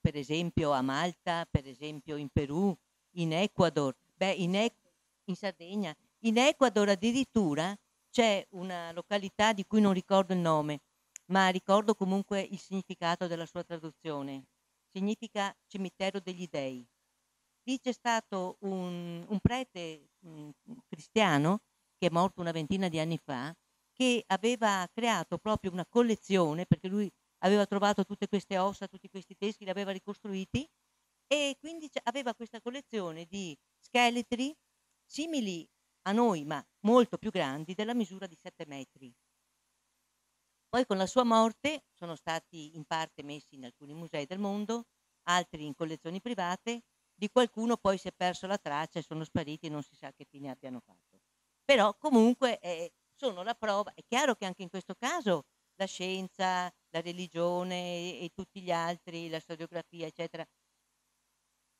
per esempio a Malta, per esempio in Perù, in Ecuador, beh, in, e- in Sardegna. In Ecuador addirittura c'è una località di cui non ricordo il nome, ma ricordo comunque il significato della sua traduzione. Significa cimitero degli dei lì c'è stato un, un prete mh, cristiano che è morto una ventina di anni fa, che aveva creato proprio una collezione, perché lui aveva trovato tutte queste ossa, tutti questi teschi, li aveva ricostruiti, e quindi aveva questa collezione di scheletri simili a noi, ma molto più grandi, della misura di 7 metri. Poi con la sua morte sono stati in parte messi in alcuni musei del mondo, altri in collezioni private, di qualcuno poi si è perso la traccia e sono spariti e non si sa che fine abbiano fatto. Però comunque eh, sono la prova, è chiaro che anche in questo caso la scienza, la religione e tutti gli altri, la storiografia, eccetera,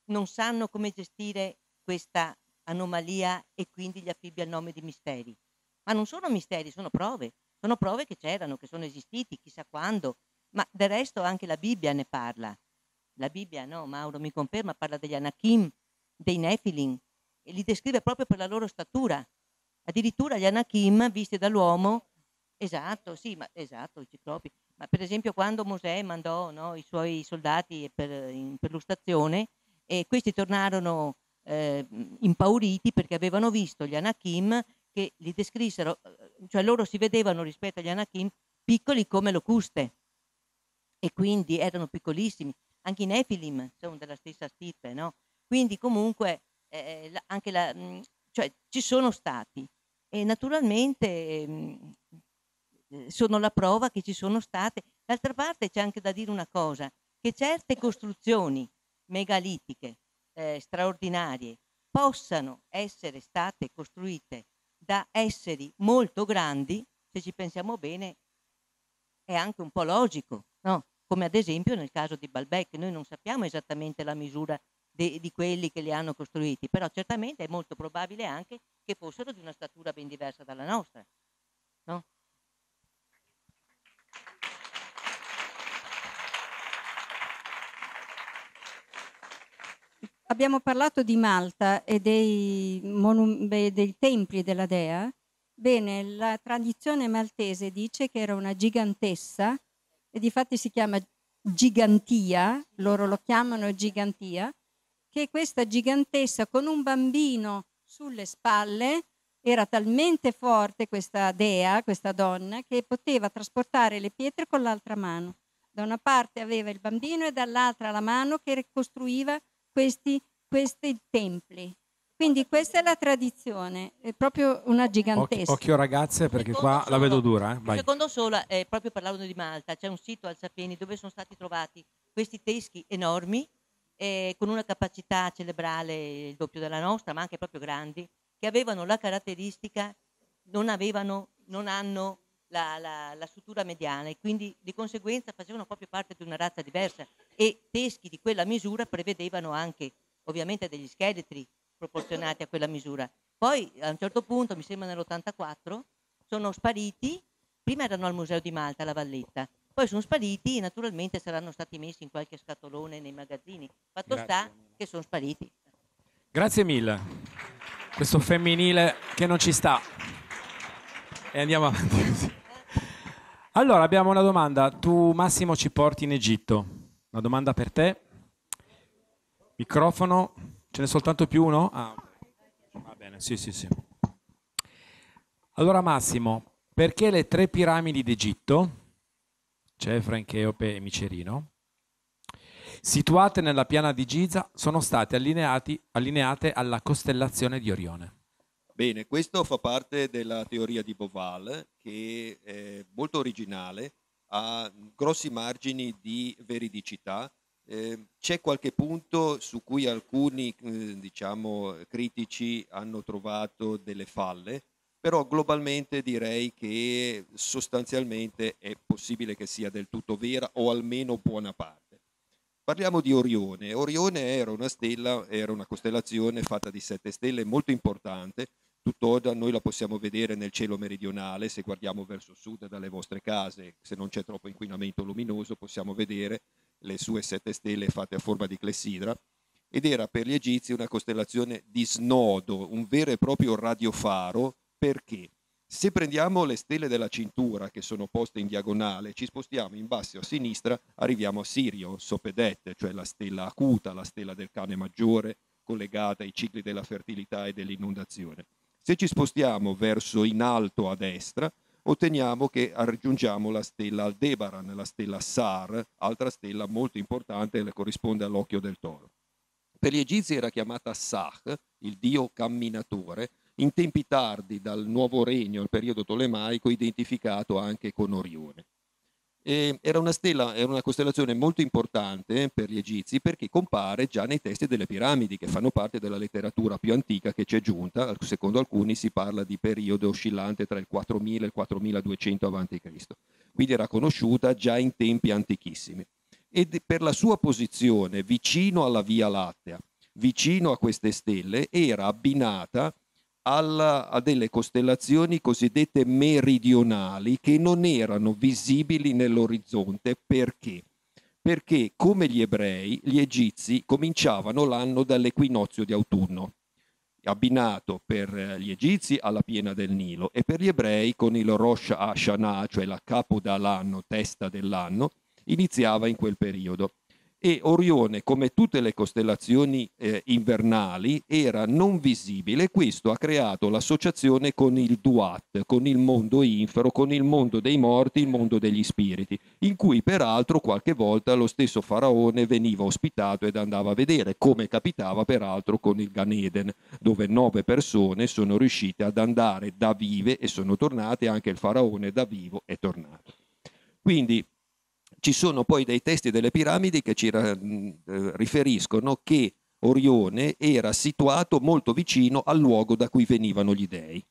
non sanno come gestire questa anomalia e quindi gli affibbi al nome di misteri. Ma non sono misteri, sono prove. Sono prove che c'erano, che sono esistiti, chissà quando. Ma del resto anche la Bibbia ne parla la Bibbia, no, Mauro mi conferma, parla degli Anakim, dei Nephilim, e li descrive proprio per la loro statura. Addirittura gli Anakim, visti dall'uomo, esatto, sì, ma esatto, i ciclopi. Ma per esempio quando Mosè mandò no, i suoi soldati per, in perlustrazione, e questi tornarono eh, impauriti perché avevano visto gli Anakim che li descrissero, eh, cioè loro si vedevano rispetto agli Anakim piccoli come locuste e quindi erano piccolissimi anche i Nefilim sono della stessa stirpe, no? Quindi comunque eh, anche la, mhmm, cioè, ci sono stati e naturalmente mh, mhmm, sono la prova che ci sono state. D'altra parte c'è anche da dire una cosa, che certe costruzioni megalitiche eh, straordinarie possano essere state costruite da esseri molto grandi, se ci pensiamo bene, è anche un po' logico, no? come ad esempio nel caso di Balbec, noi non sappiamo esattamente la misura de- di quelli che li hanno costruiti, però certamente è molto probabile anche che fossero di una statura ben diversa dalla nostra. No? Abbiamo parlato di Malta e dei, monu- beh, dei templi della dea. Bene, la tradizione maltese dice che era una gigantessa e difatti si chiama gigantia, loro lo chiamano gigantia, che questa gigantessa con un bambino sulle spalle era talmente forte questa dea, questa donna, che poteva trasportare le pietre con l'altra mano. Da una parte aveva il bambino e dall'altra la mano che ricostruiva questi, questi templi. Quindi questa è la tradizione, è proprio una Occhio, gigantessa. occhio ragazze perché Secondo qua la vedo solo- dura. eh. Secondo solo, eh, proprio parlando di Malta, c'è un sito al Sapeni dove sono stati trovati questi teschi enormi, eh, con una capacità cerebrale il doppio della nostra, ma anche proprio grandi, che avevano la caratteristica, non, avevano, non hanno la, la, la sutura mediana e quindi di conseguenza facevano proprio parte di una razza diversa e teschi di quella misura prevedevano anche ovviamente degli scheletri proporzionati a quella misura. Poi a un certo punto, mi sembra nell'84, sono spariti, prima erano al Museo di Malta, alla Valletta, poi sono spariti e naturalmente saranno stati messi in qualche scatolone nei magazzini. Fatto Grazie. sta che sono spariti. Grazie mille. Questo femminile che non ci sta. E andiamo avanti così. Allora, abbiamo una domanda. Tu, Massimo, ci porti in Egitto. Una domanda per te. Microfono. Ce n'è soltanto più uno? Ah, va bene, sì, sì, sì. Allora, Massimo, perché le tre piramidi d'Egitto, Cefra, Cheope e Micerino, situate nella piana di Giza, sono state allineati- allineate alla costellazione di Orione? Bene, questo fa parte della teoria di Boval, che è molto originale, ha grossi margini di veridicità. Eh, c'è qualche punto su cui alcuni eh, diciamo, critici hanno trovato delle falle, però globalmente direi che sostanzialmente è possibile che sia del tutto vera o almeno buona parte. Parliamo di Orione. Orione era una stella, era una costellazione fatta di sette stelle molto importante. Tuttora noi la possiamo vedere nel cielo meridionale, se guardiamo verso sud dalle vostre case, se non c'è troppo inquinamento luminoso, possiamo vedere le sue sette stelle fatte a forma di clessidra. Ed era per gli egizi una costellazione di snodo, un vero e proprio radiofaro, perché se prendiamo le stelle della cintura che sono poste in diagonale, ci spostiamo in basso a sinistra, arriviamo a Sirio, Sopedet, cioè la stella acuta, la stella del cane maggiore, collegata ai cicli della fertilità e dell'inondazione. Se ci spostiamo verso in alto a destra, otteniamo che raggiungiamo la stella Aldebaran, la stella Sar, altra stella molto importante che corrisponde all'occhio del toro. Per gli egizi era chiamata Sah, il dio camminatore, in tempi tardi dal nuovo regno, il periodo tolemaico, identificato anche con Orione. E era una stella, era una costellazione molto importante per gli egizi perché compare già nei testi delle piramidi che fanno parte della letteratura più antica che ci è giunta, secondo alcuni si parla di periodo oscillante tra il 4000 e il 4200 a.C. Quindi era conosciuta già in tempi antichissimi. E per la sua posizione vicino alla Via Lattea, vicino a queste stelle, era abbinata alla, a delle costellazioni cosiddette meridionali che non erano visibili nell'orizzonte perché? Perché come gli ebrei, gli egizi cominciavano l'anno dall'equinozio di autunno, abbinato per gli egizi alla piena del Nilo e per gli ebrei con il Rosh Hashanah, cioè la capo dall'anno, testa dell'anno, iniziava in quel periodo e Orione, come tutte le costellazioni eh, invernali, era non visibile. Questo ha creato l'associazione con il Duat, con il mondo infero, con il mondo dei morti, il mondo degli spiriti, in cui peraltro qualche volta lo stesso faraone veniva ospitato ed andava a vedere, come capitava peraltro con il Gan Eden, dove nove persone sono riuscite ad andare da vive e sono tornate, anche il faraone da vivo è tornato. Quindi ci sono poi dei testi delle piramidi che ci eh, riferiscono che Orione era situato molto vicino al luogo da cui venivano gli dei,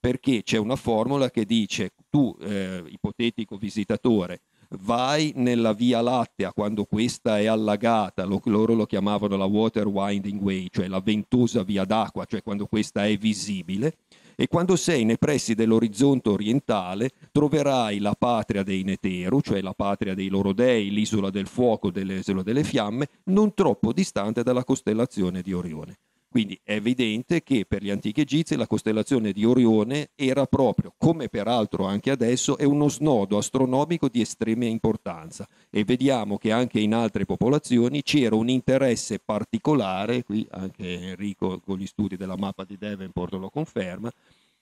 perché c'è una formula che dice tu, eh, ipotetico visitatore, vai nella Via Lattea quando questa è allagata, lo, loro lo chiamavano la Water Winding Way, cioè la ventosa via d'acqua, cioè quando questa è visibile, e quando sei nei pressi dell'orizzonte orientale troverai la patria dei Neteru, cioè la patria dei loro dei, l'isola del fuoco, dell'isola delle fiamme, non troppo distante dalla costellazione di Orione. Quindi è evidente che per gli antichi egizi la costellazione di Orione era proprio, come peraltro anche adesso, è uno snodo astronomico di estrema importanza e vediamo che anche in altre popolazioni c'era un interesse particolare, qui anche Enrico con gli studi della mappa di Davenport lo conferma,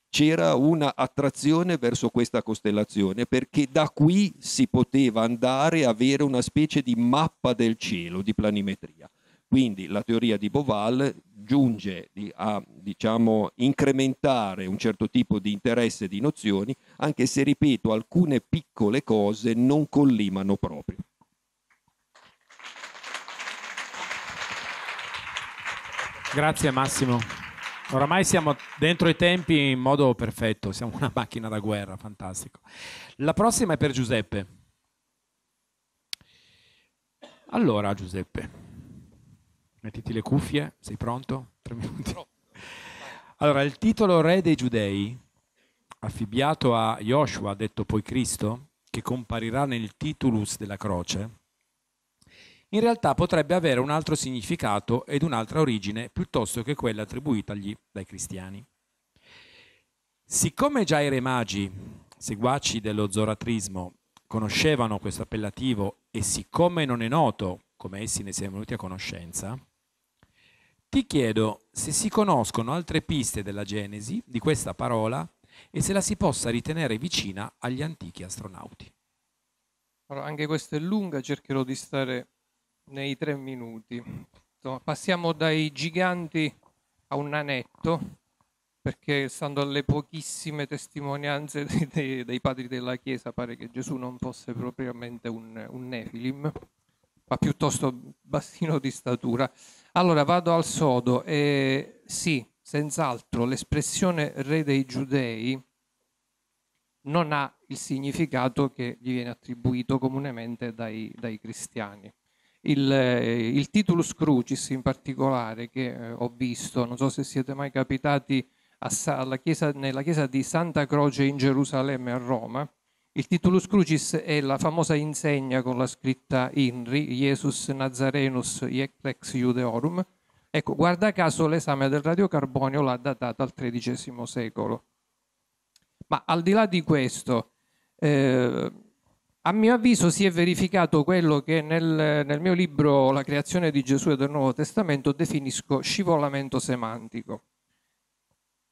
c'era una attrazione verso questa costellazione perché da qui si poteva andare a avere una specie di mappa del cielo, di planimetria. Quindi la teoria di Boval giunge a diciamo, incrementare un certo tipo di interesse e di nozioni, anche se, ripeto, alcune piccole cose non collimano proprio. Grazie Massimo. Oramai siamo dentro i tempi in modo perfetto, siamo una macchina da guerra, fantastico. La prossima è per Giuseppe. Allora Giuseppe, Mettiti le cuffie, sei pronto? Tre minuti. Allora, il titolo Re dei Giudei, affibbiato a Joshua, detto poi Cristo, che comparirà nel titulus della croce, in realtà potrebbe avere un altro significato ed un'altra origine piuttosto che quella attribuitagli dai cristiani. Siccome già i re magi, seguaci dello zoratrismo, conoscevano questo appellativo e siccome non è noto come essi ne siano venuti a conoscenza, ti chiedo se si conoscono altre piste della genesi di questa parola e se la si possa ritenere vicina agli antichi astronauti. Allora, anche questa è lunga, cercherò di stare nei tre minuti. Passiamo dai giganti a un nanetto, perché stando alle pochissime testimonianze dei, dei, dei, padri della Chiesa pare che Gesù non fosse propriamente un, un nefilim, ma piuttosto bassino di statura. Allora vado al sodo e sì, senz'altro l'espressione re dei giudei non ha il significato che gli viene attribuito comunemente dai, dai cristiani. Il, il, titulus crucis in particolare che eh, ho visto, non so se siete mai capitati a, chiesa, nella chiesa di Santa Croce in Gerusalemme a Roma, il titulus crucis è la famosa insegna con la scritta INRI, Jesus Nazarenus Ex Judeorum. Ecco, guarda caso l'esame del radiocarbonio l'ha datata al XIII secolo. Ma al di là di questo, eh, a mio avviso si è verificato quello che nel, nel mio libro La creazione di Gesù e del Nuovo Testamento definisco scivolamento semantico.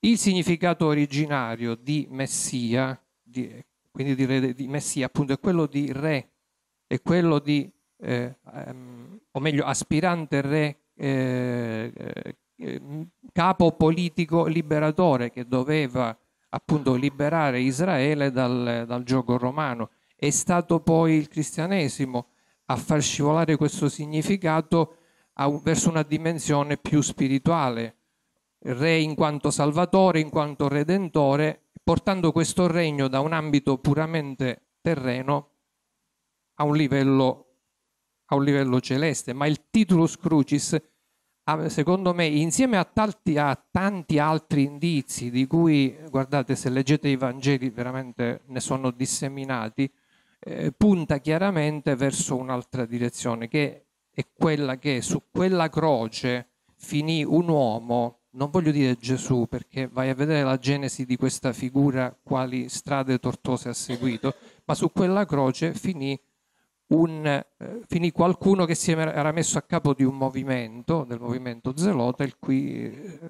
Il significato originario di Messia, di, quindi di, re, di Messia, appunto è quello di re, è quello di, eh, um, o meglio, aspirante re, eh, eh, capo politico liberatore che doveva appunto liberare Israele dal, dal gioco romano. È stato poi il cristianesimo a far scivolare questo significato un, verso una dimensione più spirituale, re in quanto salvatore, in quanto redentore portando questo regno da un ambito puramente terreno a un livello, a un livello celeste. Ma il titulus crucis, secondo me, insieme a tanti, a tanti altri indizi di cui, guardate, se leggete i Vangeli veramente ne sono disseminati, eh, punta chiaramente verso un'altra direzione, che è quella che su quella croce finì un uomo non voglio dire Gesù perché vai a vedere la genesi di questa figura, quali strade tortuose ha seguito, ma su quella croce finì, un, eh, finì qualcuno che si era messo a capo di un movimento, del movimento zelota, il cui,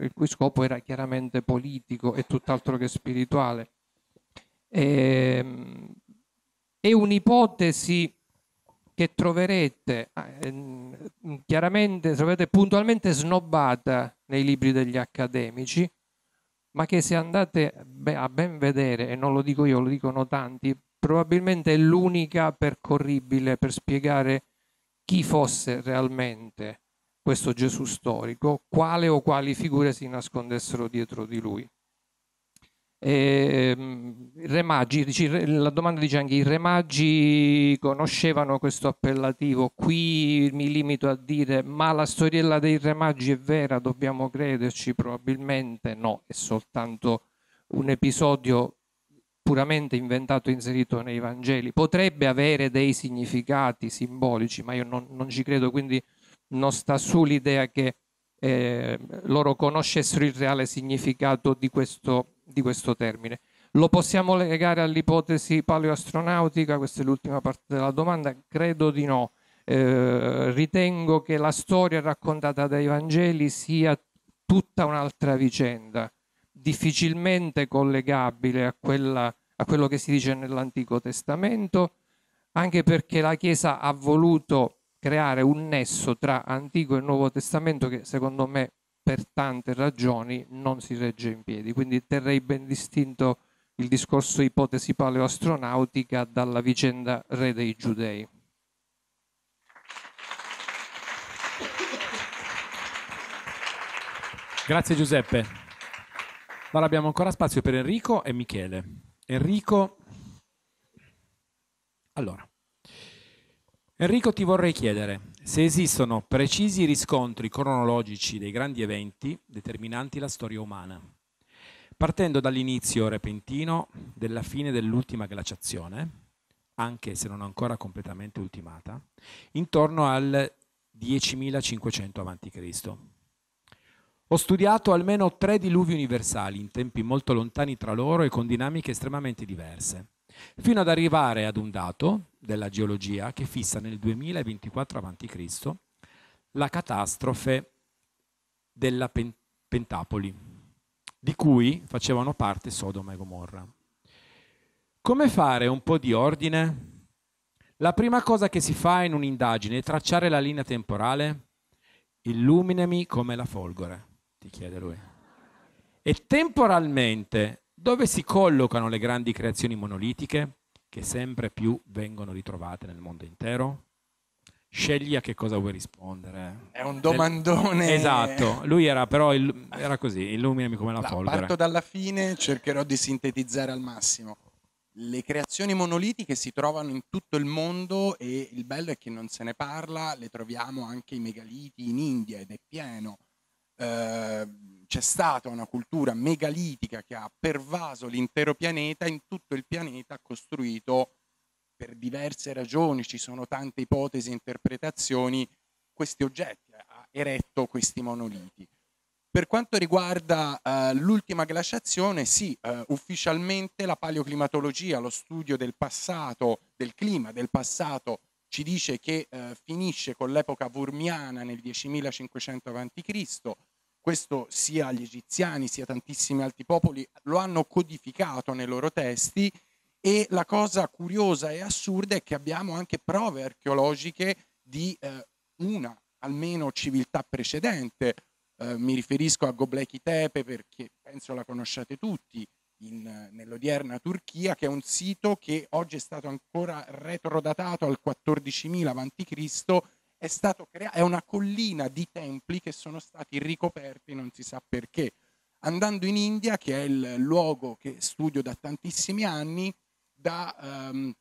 il cui scopo era chiaramente politico e tutt'altro che spirituale. E, ehm, è un'ipotesi che troverete eh, chiaramente, troverete puntualmente snobbata nei libri degli accademici, ma che se andate a ben vedere, e non lo dico io, lo dicono tanti, probabilmente è l'unica percorribile per spiegare chi fosse realmente questo Gesù storico, quale o quali figure si nascondessero dietro di lui. E, i re magi, dici, la domanda dice anche i re magi conoscevano questo appellativo. Qui mi limito a dire: ma la storiella dei re magi è vera? Dobbiamo crederci? Probabilmente no, è soltanto un episodio puramente inventato e inserito nei Vangeli. Potrebbe avere dei significati simbolici, ma io non, non ci credo, quindi non sta su l'idea che eh, loro conoscessero il reale significato di questo di questo termine. Lo possiamo legare all'ipotesi paleoastronautica? Questa è l'ultima parte della domanda. Credo di no. Eh, ritengo che la storia raccontata dai Vangeli sia tutta un'altra vicenda, difficilmente collegabile a, quella, a quello che si dice nell'Antico Testamento, anche perché la Chiesa ha voluto creare un nesso tra Antico e Nuovo Testamento che secondo me per tante ragioni non si regge in piedi. Quindi terrei ben distinto il discorso ipotesi paleoastronautica dalla vicenda re dei giudei. Grazie Giuseppe. Allora abbiamo ancora spazio per Enrico e Michele. Enrico, allora, Enrico ti vorrei chiedere se esistono precisi riscontri cronologici dei grandi eventi determinanti la storia umana, partendo dall'inizio repentino della fine dell'ultima glaciazione, anche se non ancora completamente ultimata, intorno al 10.500 a.C. Ho studiato almeno tre diluvi universali in tempi molto lontani tra loro e con dinamiche estremamente diverse fino ad arrivare ad un dato della geologia che fissa nel 2024 a.C. la catastrofe della Pentapoli, di cui facevano parte Sodoma e Gomorra. Come fare un po' di ordine? La prima cosa che si fa in un'indagine è tracciare la linea temporale. Illuminami come la folgore, ti chiede lui. E temporalmente dove si collocano le grandi creazioni monolitiche che sempre più vengono ritrovate nel mondo intero? Scegli a che cosa vuoi rispondere. È un domandone. Esatto, lui era però il, era così, illuminami come la, la folgore. Parto dalla fine, cercherò di sintetizzare al massimo. Le creazioni monolitiche si trovano in tutto il mondo e il bello è che non se ne parla, le troviamo anche i megaliti in India ed è pieno. Eh, c'è stata una cultura megalitica che ha pervaso l'intero pianeta, in tutto il pianeta ha costruito per diverse ragioni, ci sono tante ipotesi e interpretazioni, questi oggetti, ha eretto questi monoliti. Per quanto riguarda uh, l'ultima glaciazione, sì, uh, ufficialmente la paleoclimatologia, lo studio del passato, del clima del passato, ci dice che uh, finisce con l'epoca Vurmiana nel 10.500 a.C., questo sia gli egiziani sia tantissimi altri popoli lo hanno codificato nei loro testi e la cosa curiosa e assurda è che abbiamo anche prove archeologiche di eh, una almeno civiltà precedente. Eh, mi riferisco a Göbekli Tepe perché penso la conosciate tutti, in, nell'odierna Turchia, che è un sito che oggi è stato ancora retrodatato al 14.000 a.C è, crea- è una collina di templi che sono stati ricoperti non si sa perché. Andando in India, che è il luogo che studio da tantissimi anni, da um,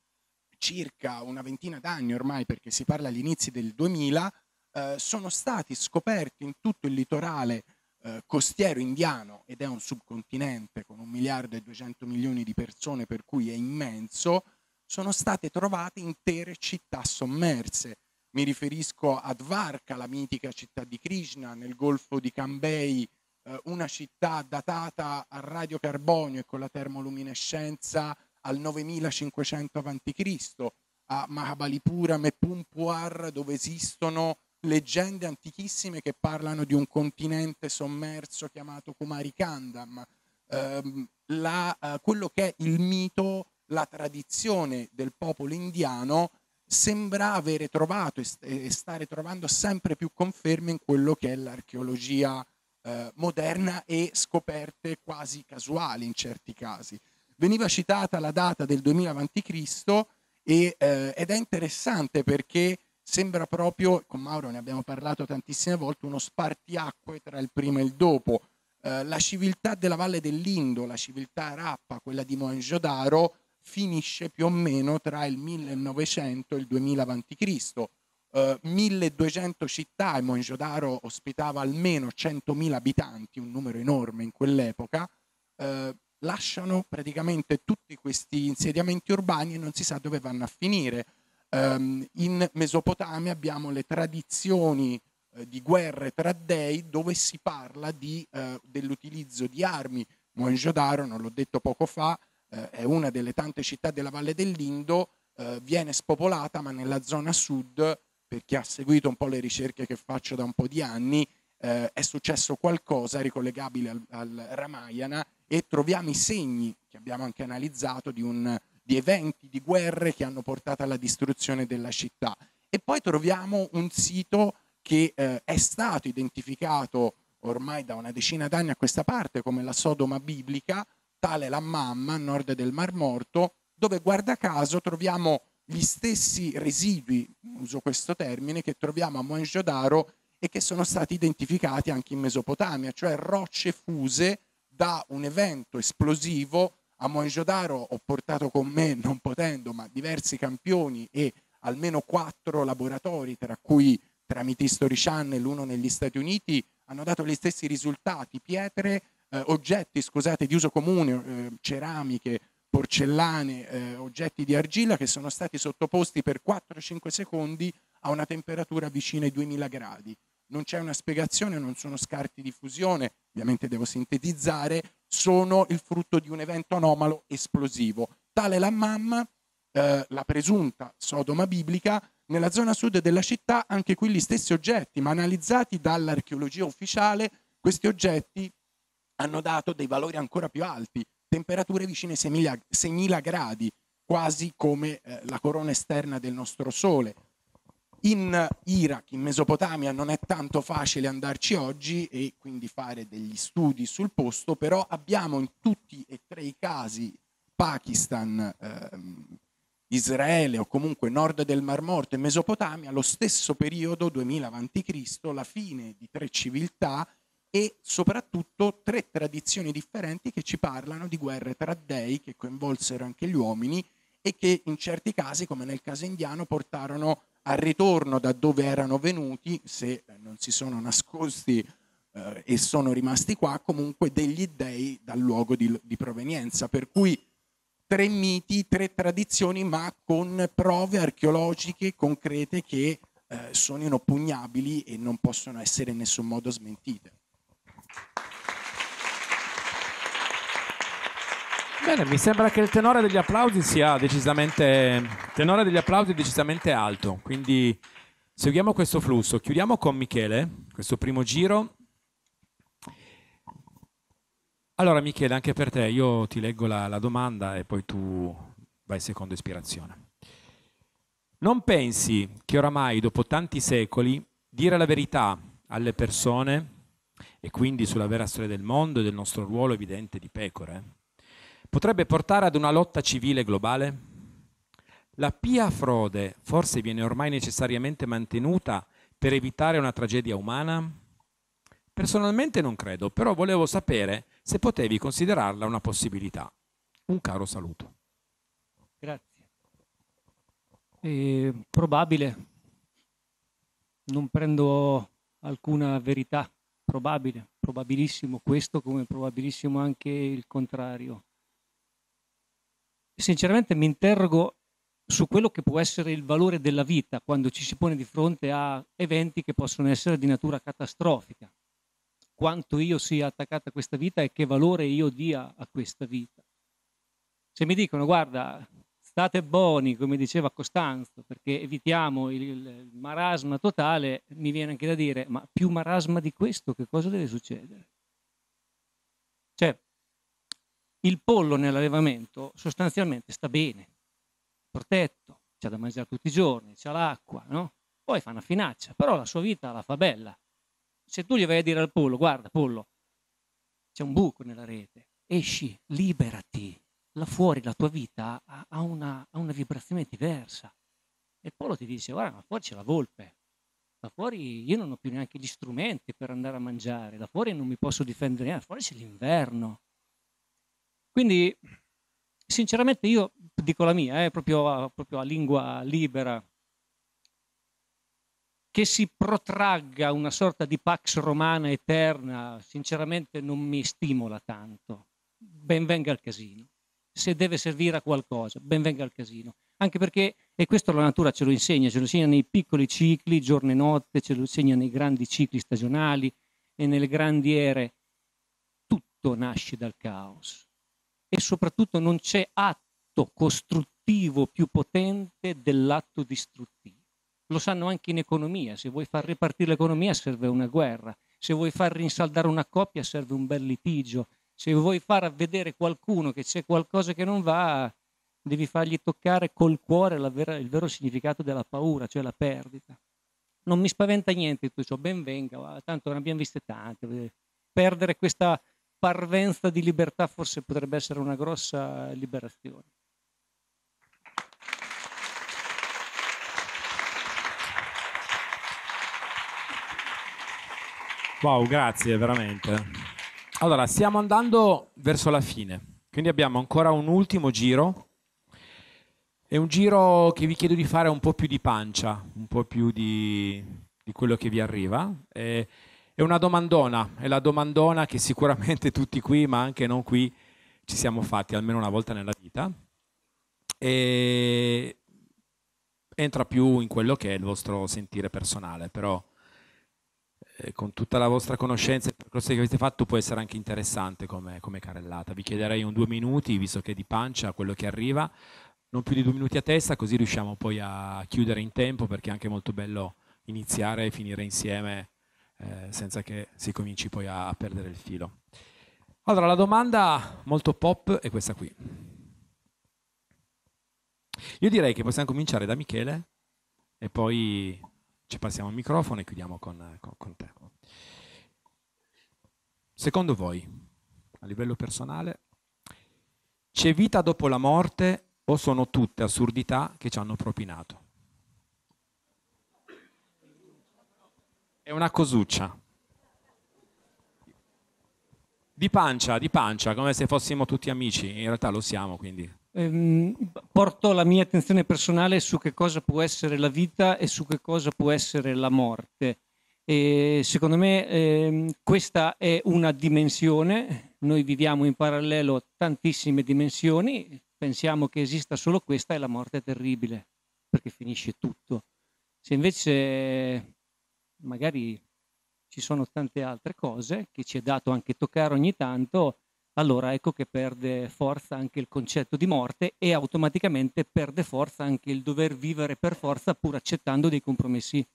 circa una ventina d'anni ormai, perché si parla agli inizi del 2000, eh, sono stati scoperti in tutto il litorale eh, costiero indiano, ed è un subcontinente con un miliardo e 200 milioni di persone, per cui è immenso, sono state trovate intere città sommerse mi riferisco a Dvarka, la mitica città di Krishna, nel golfo di Cambay, eh, una città datata a radiocarbonio e con la termoluminescenza al 9500 a.C., a Mahabalipuram e Pumpuar, dove esistono leggende antichissime che parlano di un continente sommerso chiamato Kumarikandam. Eh, la, eh, quello che è il mito, la tradizione del popolo indiano sembra avere trovato e stare trovando sempre più conferme in quello che è l'archeologia eh, moderna e scoperte quasi casuali in certi casi. Veniva citata la data del 2000 a.C. Eh, ed è interessante perché sembra proprio, con Mauro ne abbiamo parlato tantissime volte, uno spartiacque tra il prima e il dopo. Eh, la civiltà della Valle dell'Indo, la civiltà Rappa, quella di Mohenjo-Daro, finisce più o meno tra il 1900 e il 2000 a.C. Uh, 1200 città e Mohenjo-Daro ospitava almeno 100.000 abitanti, un numero enorme in quell'epoca, uh, lasciano praticamente tutti questi insediamenti urbani e non si sa dove vanno a finire. Um, in Mesopotamia abbiamo le tradizioni uh, di guerre tra dei dove si parla di, dell'utilizzo di armi. Mohenjo-Daro, non l'ho detto poco fa, è una delle tante città della Valle dell'Indo, viene spopolata ma nella zona sud per chi ha seguito un po' le ricerche che faccio da un po' di anni, eh, è successo qualcosa ricollegabile al, al, Ramayana e troviamo i segni che abbiamo anche analizzato di, un, di eventi, di guerre che hanno portato alla distruzione della città. E poi troviamo un sito che eh, è stato identificato ormai da una decina d'anni a questa parte come la Sodoma biblica, tale la Mamma, a nord del Mar Morto, dove guarda caso troviamo gli stessi residui, uso questo termine, che troviamo a Mohenjo-Daro e che sono stati identificati anche in Mesopotamia, cioè rocce fuse da un evento esplosivo. A Mohenjo-Daro ho portato con me, non potendo, ma diversi campioni e almeno quattro laboratori, tra cui tramite History Channel, uno negli Stati Uniti, hanno dato gli stessi risultati, pietre, eh, oggetti, scusate, di uso comune, eh, ceramiche, porcellane, eh, oggetti di argilla che sono stati sottoposti per 4-5 secondi a una temperatura vicina ai 2000 gradi. Non c'è una spiegazione, non sono scarti di fusione, ovviamente devo sintetizzare, sono il frutto di un evento anomalo esplosivo. Tale la mamma, eh, la presunta Sodoma biblica, nella zona sud della città anche qui gli stessi oggetti, ma analizzati dall'archeologia ufficiale, questi oggetti hanno dato dei valori ancora più alti, temperature vicine ai 6.000, 6.000 gradi, quasi come eh, la corona esterna del nostro Sole. In Iraq, in Mesopotamia, non è tanto facile andarci oggi e quindi fare degli studi sul posto, però abbiamo in tutti e tre i casi, Pakistan, ehm, Israele o comunque nord del Mar Morto e Mesopotamia, lo stesso periodo, 2000 a.C., la fine di tre civiltà e soprattutto tre tradizioni differenti che ci parlano di guerre tra dei che coinvolsero anche gli uomini e che in certi casi, come nel caso indiano, portarono al ritorno da dove erano venuti, se non si sono nascosti eh, e sono rimasti qua, comunque degli dei dal luogo di, di provenienza. Per cui tre miti, tre tradizioni, ma con prove archeologiche concrete che eh, sono inoppugnabili e non possono essere in nessun modo smentite. Bene, mi sembra che il tenore degli applausi sia decisamente, degli applausi decisamente alto, quindi seguiamo questo flusso. Chiudiamo con Michele, questo primo giro. Allora Michele, anche per te, io ti leggo la, la domanda e poi tu vai secondo ispirazione. Non pensi che oramai, dopo tanti secoli, dire la verità alle persone e quindi sulla vera storia del mondo e del nostro ruolo evidente di pecore potrebbe portare ad una lotta civile globale? La pia frode forse viene ormai necessariamente mantenuta per evitare una tragedia umana? Personalmente non credo, però volevo sapere se potevi considerarla una possibilità. Un caro saluto. Grazie. È probabile. Non prendo alcuna verità. Probabile, probabilissimo questo come probabilissimo anche il contrario sinceramente mi interrogo su quello che può essere il valore della vita quando ci si pone di fronte a eventi che possono essere di natura catastrofica. Quanto io sia attaccato a questa vita e che valore io dia a questa vita. Se mi dicono, guarda, state buoni, come diceva Costanzo, perché evitiamo il, il marasma totale, mi viene anche da dire, ma più marasma di questo, che cosa deve succedere? Cioè, il pollo nell'allevamento sostanzialmente sta bene, protetto, c'ha da mangiare tutti i giorni, c'ha l'acqua, no? Poi fa una finaccia, però la sua vita la fa bella. Se tu gli vai a dire al pollo, guarda pollo, c'è un buco nella rete, esci, liberati, là fuori la tua vita ha una, ha una vibrazione diversa. E il pollo ti dice, guarda, ma fuori c'è la volpe, Da fuori io non ho più neanche gli strumenti per andare a mangiare, da fuori non mi posso difendere, da fuori c'è l'inverno. Quindi, sinceramente, io dico la mia, eh, proprio, proprio a lingua libera, che si protragga una sorta di pax romana eterna, sinceramente non mi stimola tanto. Ben venga il casino. Se deve servire a qualcosa, ben venga il casino. Anche perché, e questo la natura ce lo insegna, ce lo insegna nei piccoli cicli, giorno e notte, ce lo insegna nei grandi cicli stagionali e nelle grandi ere, tutto nasce dal caos. E soprattutto non c'è atto costruttivo più potente dell'atto distruttivo. Lo sanno anche in economia, se vuoi far ripartire l'economia serve una guerra, se vuoi far rinsaldare una coppia serve un bel litigio, se vuoi far vedere qualcuno che c'è qualcosa che non va, devi fargli toccare col cuore vera, il vero significato della paura, cioè la perdita. Non mi spaventa niente tutto ciò, ben venga, tanto ne abbiamo viste tante. Perdere questa parvenza di libertà forse potrebbe essere una grossa liberazione. Wow, grazie veramente. Allora, stiamo andando verso la fine, quindi abbiamo ancora un ultimo giro è un giro che vi chiedo di fare un po' più di pancia, un po' più di, di quello che vi arriva. È, è una domandona, è la domandona che sicuramente tutti qui, ma anche non qui, ci siamo fatti almeno una volta nella vita. E entra più in quello che è il vostro sentire personale, però con tutta la vostra conoscenza e il percorso che avete fatto può essere anche interessante come, come carrellata. Vi chiederei un due minuti, visto che è di pancia quello che arriva, non più di due minuti a testa, così riusciamo poi a chiudere in tempo, perché è anche molto bello iniziare e finire insieme eh, senza che si cominci poi a, a perdere il filo. Allora, la domanda molto pop è questa qui. Io direi che possiamo cominciare da Michele e poi ci passiamo il microfono e chiudiamo con, con, con te. Secondo voi, a livello personale, c'è vita dopo la morte o sono tutte assurdità che ci hanno propinato? È una cosuccia. Di pancia, di pancia, come se fossimo tutti amici, in realtà lo siamo quindi. Ehm, porto la mia attenzione personale su che cosa può essere la vita e su che cosa può essere la morte. E secondo me ehm, questa è una dimensione, noi viviamo in parallelo tantissime dimensioni, pensiamo che esista solo questa e la morte è terribile, perché finisce tutto. Se invece magari ci sono tante altre cose che ci è dato anche toccare ogni tanto, allora ecco che perde forza anche il concetto di morte e automaticamente perde forza anche il dover vivere per forza pur accettando dei compromessi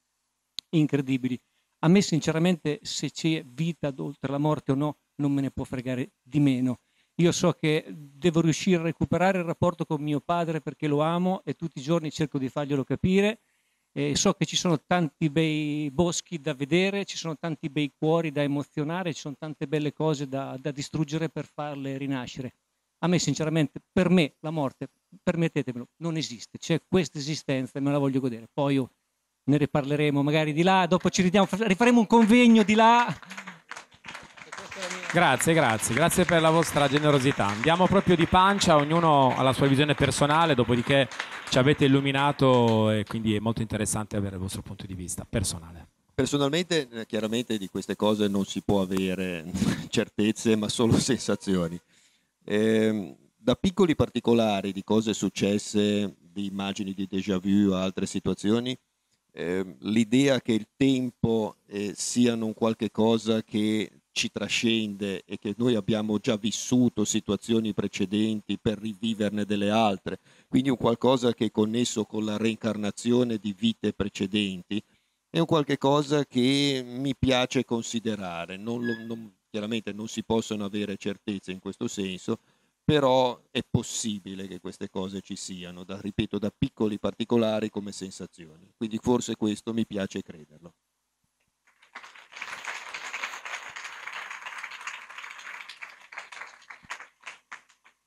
incredibili. A me sinceramente se c'è vita oltre la morte o no non me ne può fregare di meno. Io so che devo riuscire a recuperare il rapporto con mio padre perché lo amo e tutti i giorni cerco di farglielo capire. E so che ci sono tanti bei boschi da vedere, ci sono tanti bei cuori da emozionare, ci sono tante belle cose da, da distruggere per farle rinascere. A me, sinceramente, per me la morte, permettetemelo, non esiste. C'è questa esistenza e me la voglio godere. Poi io ne riparleremo magari di là, dopo ci ridiamo, rifaremo un convegno di là. Grazie, grazie, grazie per la vostra generosità. Andiamo proprio di pancia, ognuno ha la sua visione personale, dopodiché ci avete illuminato e quindi è molto interessante avere il vostro punto di vista personale. Personalmente, eh, chiaramente di queste cose non si può avere certezze, ma solo sensazioni. Eh, da piccoli particolari di cose successe, di immagini di déjà vu o altre situazioni, eh, l'idea che il tempo eh, siano un qualche cosa che ci trascende e che noi abbiamo già vissuto situazioni precedenti per riviverne delle altre, quindi un qualcosa che è connesso con la reincarnazione di vite precedenti, è un qualche cosa che mi piace considerare. Non lo, non, chiaramente non si possono avere certezze in questo senso, però è possibile che queste cose ci siano, da, ripeto, da piccoli particolari come sensazioni. Quindi forse questo mi piace crederlo.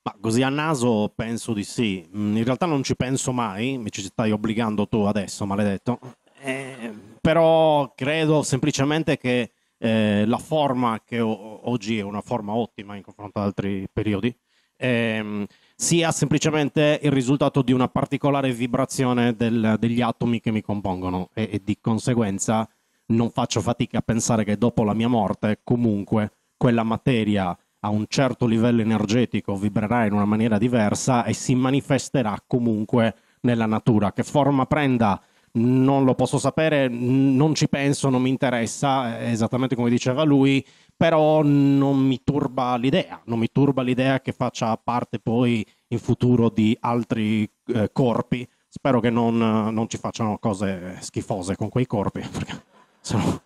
Ma così a naso penso di sì. Mm, in realtà non ci penso mai, mi ci stai obbligando tu adesso, maledetto. Eh, però credo semplicemente che eh, la forma che o- oggi è una forma ottima in confronto ad altri periodi ehm, sia semplicemente il risultato di una particolare vibrazione del- degli atomi che mi compongono e, e di conseguenza non faccio fatica a pensare che dopo la mia morte comunque quella materia a un certo livello energetico vibrerà in una maniera diversa e si manifesterà comunque nella natura. Che forma prenda non lo posso sapere, non ci penso, non mi interessa, esattamente come diceva lui, però non mi turba l'idea, non mi turba l'idea che faccia parte poi in futuro di altri eh, corpi. Spero che non, non, ci facciano cose schifose con quei corpi. Sono...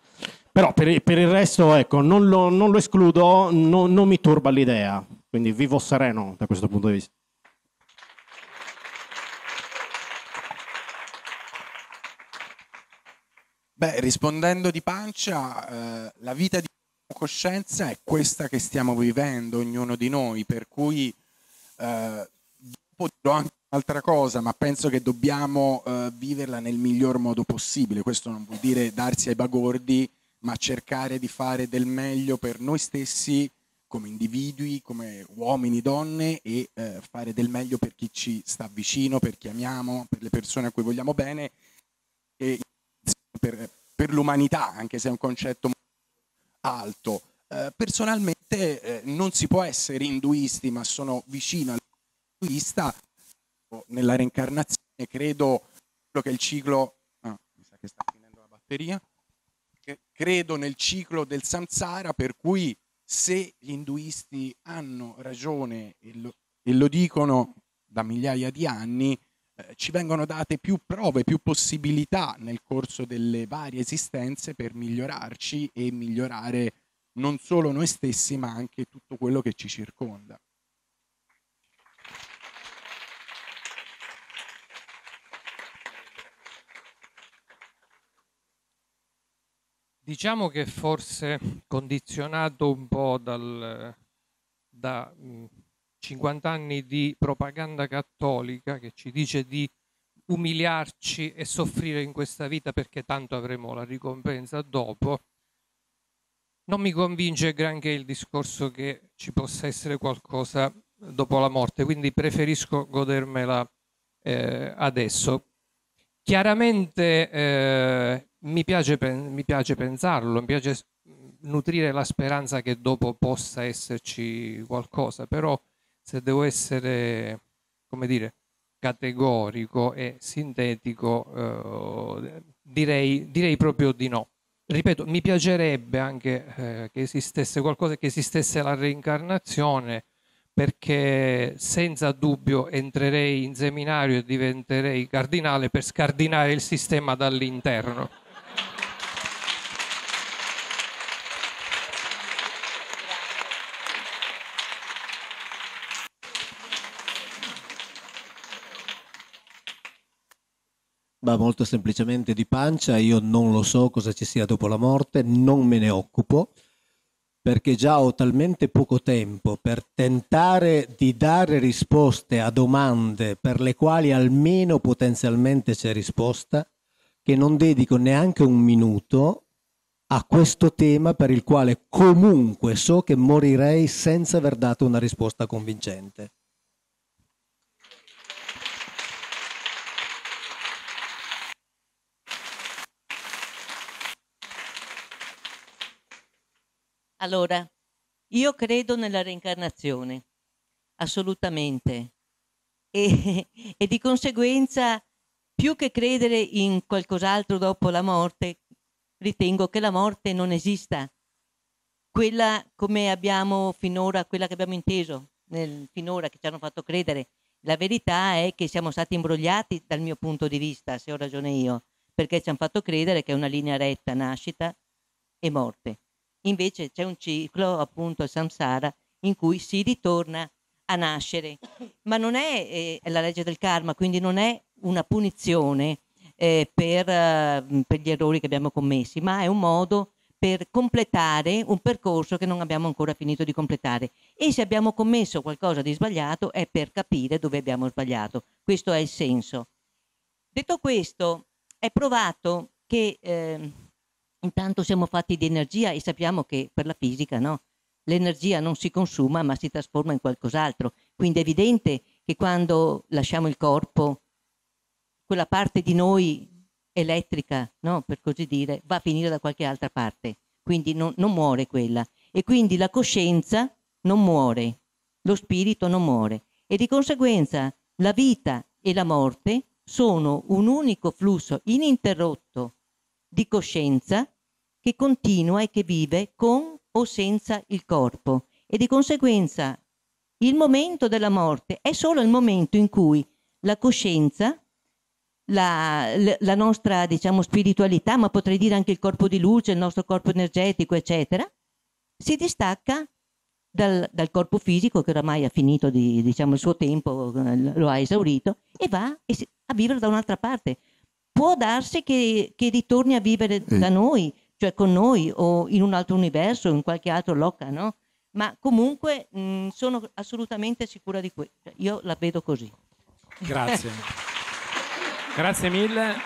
Però per, per, il resto, ecco, non lo, non lo escludo, no, non mi turba l'idea. Quindi vivo sereno da questo punto di vista. Beh, rispondendo di pancia, eh, la vita di coscienza è questa che stiamo vivendo, ognuno di noi, per cui eh, dopo dirò anche un'altra cosa, ma penso che dobbiamo eh, viverla nel miglior modo possibile. Questo non vuol dire darsi ai bagordi, ma cercare di fare del meglio per noi stessi come individui, come uomini, donne e eh, fare del meglio per chi ci sta vicino, per chi amiamo, per le persone a cui vogliamo bene e per, per l'umanità, anche se è un concetto alto. Eh, personalmente eh, non si può essere induisti, ma sono vicino all'induista nella reincarnazione, credo che il ciclo... Ah, mi sa che sta finendo la batteria. Credo nel ciclo del samsara, per cui se gli induisti hanno ragione e lo, e lo dicono da migliaia di anni, eh, ci vengono date più prove, più possibilità nel corso delle varie esistenze per migliorarci e migliorare non solo noi stessi ma anche tutto quello che ci circonda. Diciamo che forse condizionato un po' dal, da 50 anni di propaganda cattolica che ci dice di umiliarci e soffrire in questa vita perché tanto avremo la ricompensa dopo, non mi convince granché il discorso che ci possa essere qualcosa dopo la morte, quindi preferisco godermela eh, adesso. Chiaramente eh, mi, piace, mi piace pensarlo, mi piace nutrire la speranza che dopo possa esserci qualcosa, però se devo essere, come dire, categorico e sintetico, eh, direi, direi, proprio di no. Ripeto, mi piacerebbe anche eh, che esistesse qualcosa, che esistesse la reincarnazione, perché senza dubbio entrerei in seminario e diventerei cardinale per scardinare il sistema dall'interno. Ma molto semplicemente di pancia, io non lo so cosa ci sia dopo la morte, non me ne occupo, perché già ho talmente poco tempo per tentare di dare risposte a domande per le quali almeno potenzialmente c'è risposta, che non dedico neanche un minuto a questo tema per il quale comunque so che morirei senza aver dato una risposta convincente. Allora, io credo nella reincarnazione, assolutamente. E, e, di conseguenza, più che credere in qualcos'altro dopo la morte, ritengo che la morte non esista. Quella come abbiamo finora, quella che abbiamo inteso nel, finora, che ci hanno fatto credere. La verità è che siamo stati imbrogliati dal mio punto di vista, se ho ragione io, perché ci hanno fatto credere che è una linea retta, nascita e morte invece c'è un ciclo, appunto samsara, in cui si ritorna a nascere. Ma non è, eh, la legge del karma, quindi non è una punizione eh, per, uh, per, gli errori che abbiamo commessi, ma è un modo per completare un percorso che non abbiamo ancora finito di completare. E se abbiamo commesso qualcosa di sbagliato è per capire dove abbiamo sbagliato. Questo è il senso. Detto questo, è provato che eh, intanto siamo fatti di energia e sappiamo che per la fisica no, l'energia non si consuma ma si trasforma in qualcos'altro. Quindi è evidente che quando lasciamo il corpo, quella parte di noi elettrica, no, per così dire, va a finire da qualche altra parte. Quindi non, non muore quella. E quindi la coscienza non muore, lo spirito non muore. E di conseguenza la vita e la morte sono un unico flusso ininterrotto di coscienza che continua e che vive con o senza il corpo e di conseguenza il momento della morte è solo il momento in cui la coscienza, la, la nostra diciamo, spiritualità, ma potrei dire anche il corpo di luce, il nostro corpo energetico, eccetera, si distacca dal, dal, corpo fisico che oramai ha finito di, diciamo, il suo tempo, lo ha esaurito, e va a vivere da un'altra parte. Può darsi che, che ritorni a vivere eh. da noi, cioè con noi o in un altro universo, in qualche altro loca, no? Ma comunque mh, sono assolutamente sicura di questo. Cioè, io la vedo così. Grazie. Grazie mille.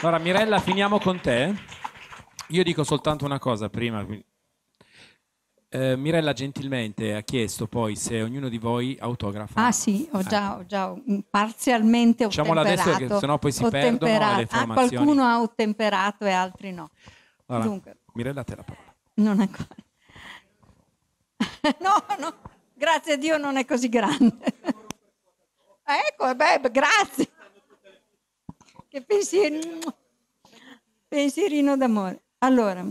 Allora, Mirella, finiamo con te. Io dico soltanto una cosa prima. Eh, Mirella gentilmente ha chiesto poi se ognuno di voi autografa. Ah sì, ho già, ho già parzialmente Diciamolo adesso che sennò poi si perdono le ah, informazioni. Ah, qualcuno ha ottemperato e altri no. Allora, Dunque, Mirella, te la parola. non ancora. no, no, grazie a Dio non è così grande. ecco, beh, grazie. Che pensieri, pensierino d'amore. Allora,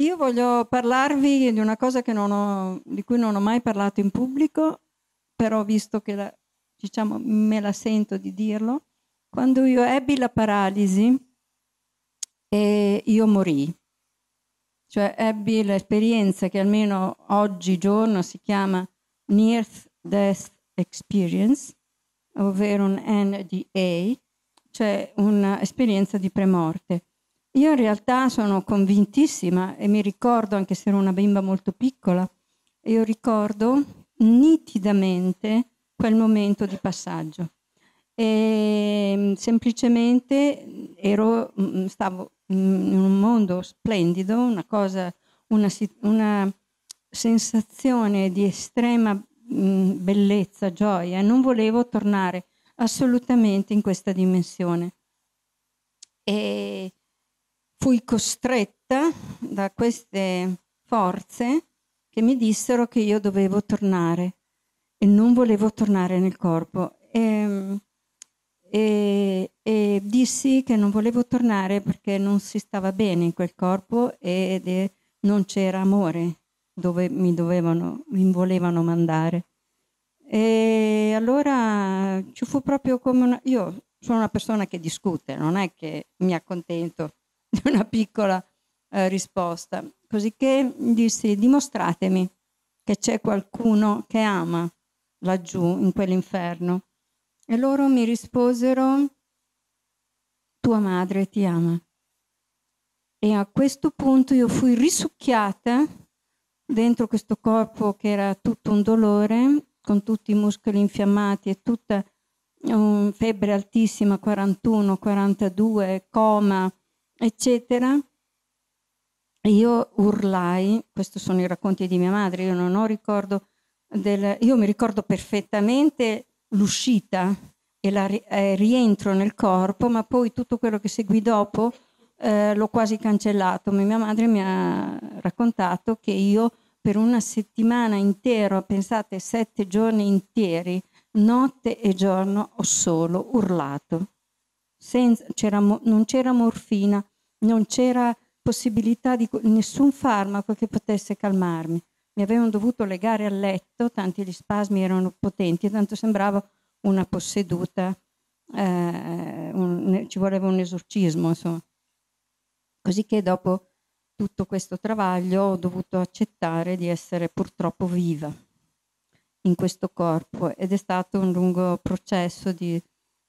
io voglio parlarvi di una cosa ho, di cui non ho mai parlato in pubblico, però visto che la, diciamo, me la sento di dirlo, quando io ebbi la paralisi e io morì, cioè ebbi l'esperienza che almeno oggigiorno si chiama Near Death Experience, ovvero un NDA, cioè un'esperienza di premorte. Io in realtà sono convintissima e mi ricordo, anche se ero una bimba molto piccola, io ricordo nitidamente quel momento di passaggio. E mm, semplicemente ero, mm, stavo in un mondo splendido, una cosa, una, una sensazione di estrema mm, bellezza, gioia, e non volevo tornare assolutamente in questa dimensione. E fui costretta da queste forze che mi dissero che io dovevo tornare e non volevo tornare nel corpo. E, e, e dissi che non volevo tornare perché non si stava bene in quel corpo ed non c'era amore dove mi, dovevano, mi volevano mandare. E allora ci fu proprio come una... Io sono una persona che discute, non è che mi accontento di una piccola eh, risposta. Cosicché dissi dimostratemi che c'è qualcuno che ama laggiù in quell'inferno. E loro mi risposero tua madre ti ama. E a questo punto io fui risucchiata dentro questo corpo che era tutto un dolore, con tutti i muscoli infiammati e tutta um, febbre altissima, 41, 42, coma, eccetera. Io urlai, questi sono i racconti di mia madre, io non ho ricordo del, io mi ricordo perfettamente l'uscita e il eh, rientro nel corpo, ma poi tutto quello che seguì dopo eh, l'ho quasi cancellato. Mia madre mi ha raccontato che io per una settimana intera, pensate sette giorni interi, notte e giorno, ho solo urlato. Senza, c'era, non c'era morfina, non c'era possibilità di nessun farmaco che potesse calmarmi. Mi avevano dovuto legare al letto, tanti gli spasmi erano potenti, tanto sembrava una posseduta, eh, un, ci voleva un esorcismo, insomma. Così che dopo tutto questo travaglio ho dovuto accettare di essere purtroppo viva in questo corpo ed è stato un lungo processo di,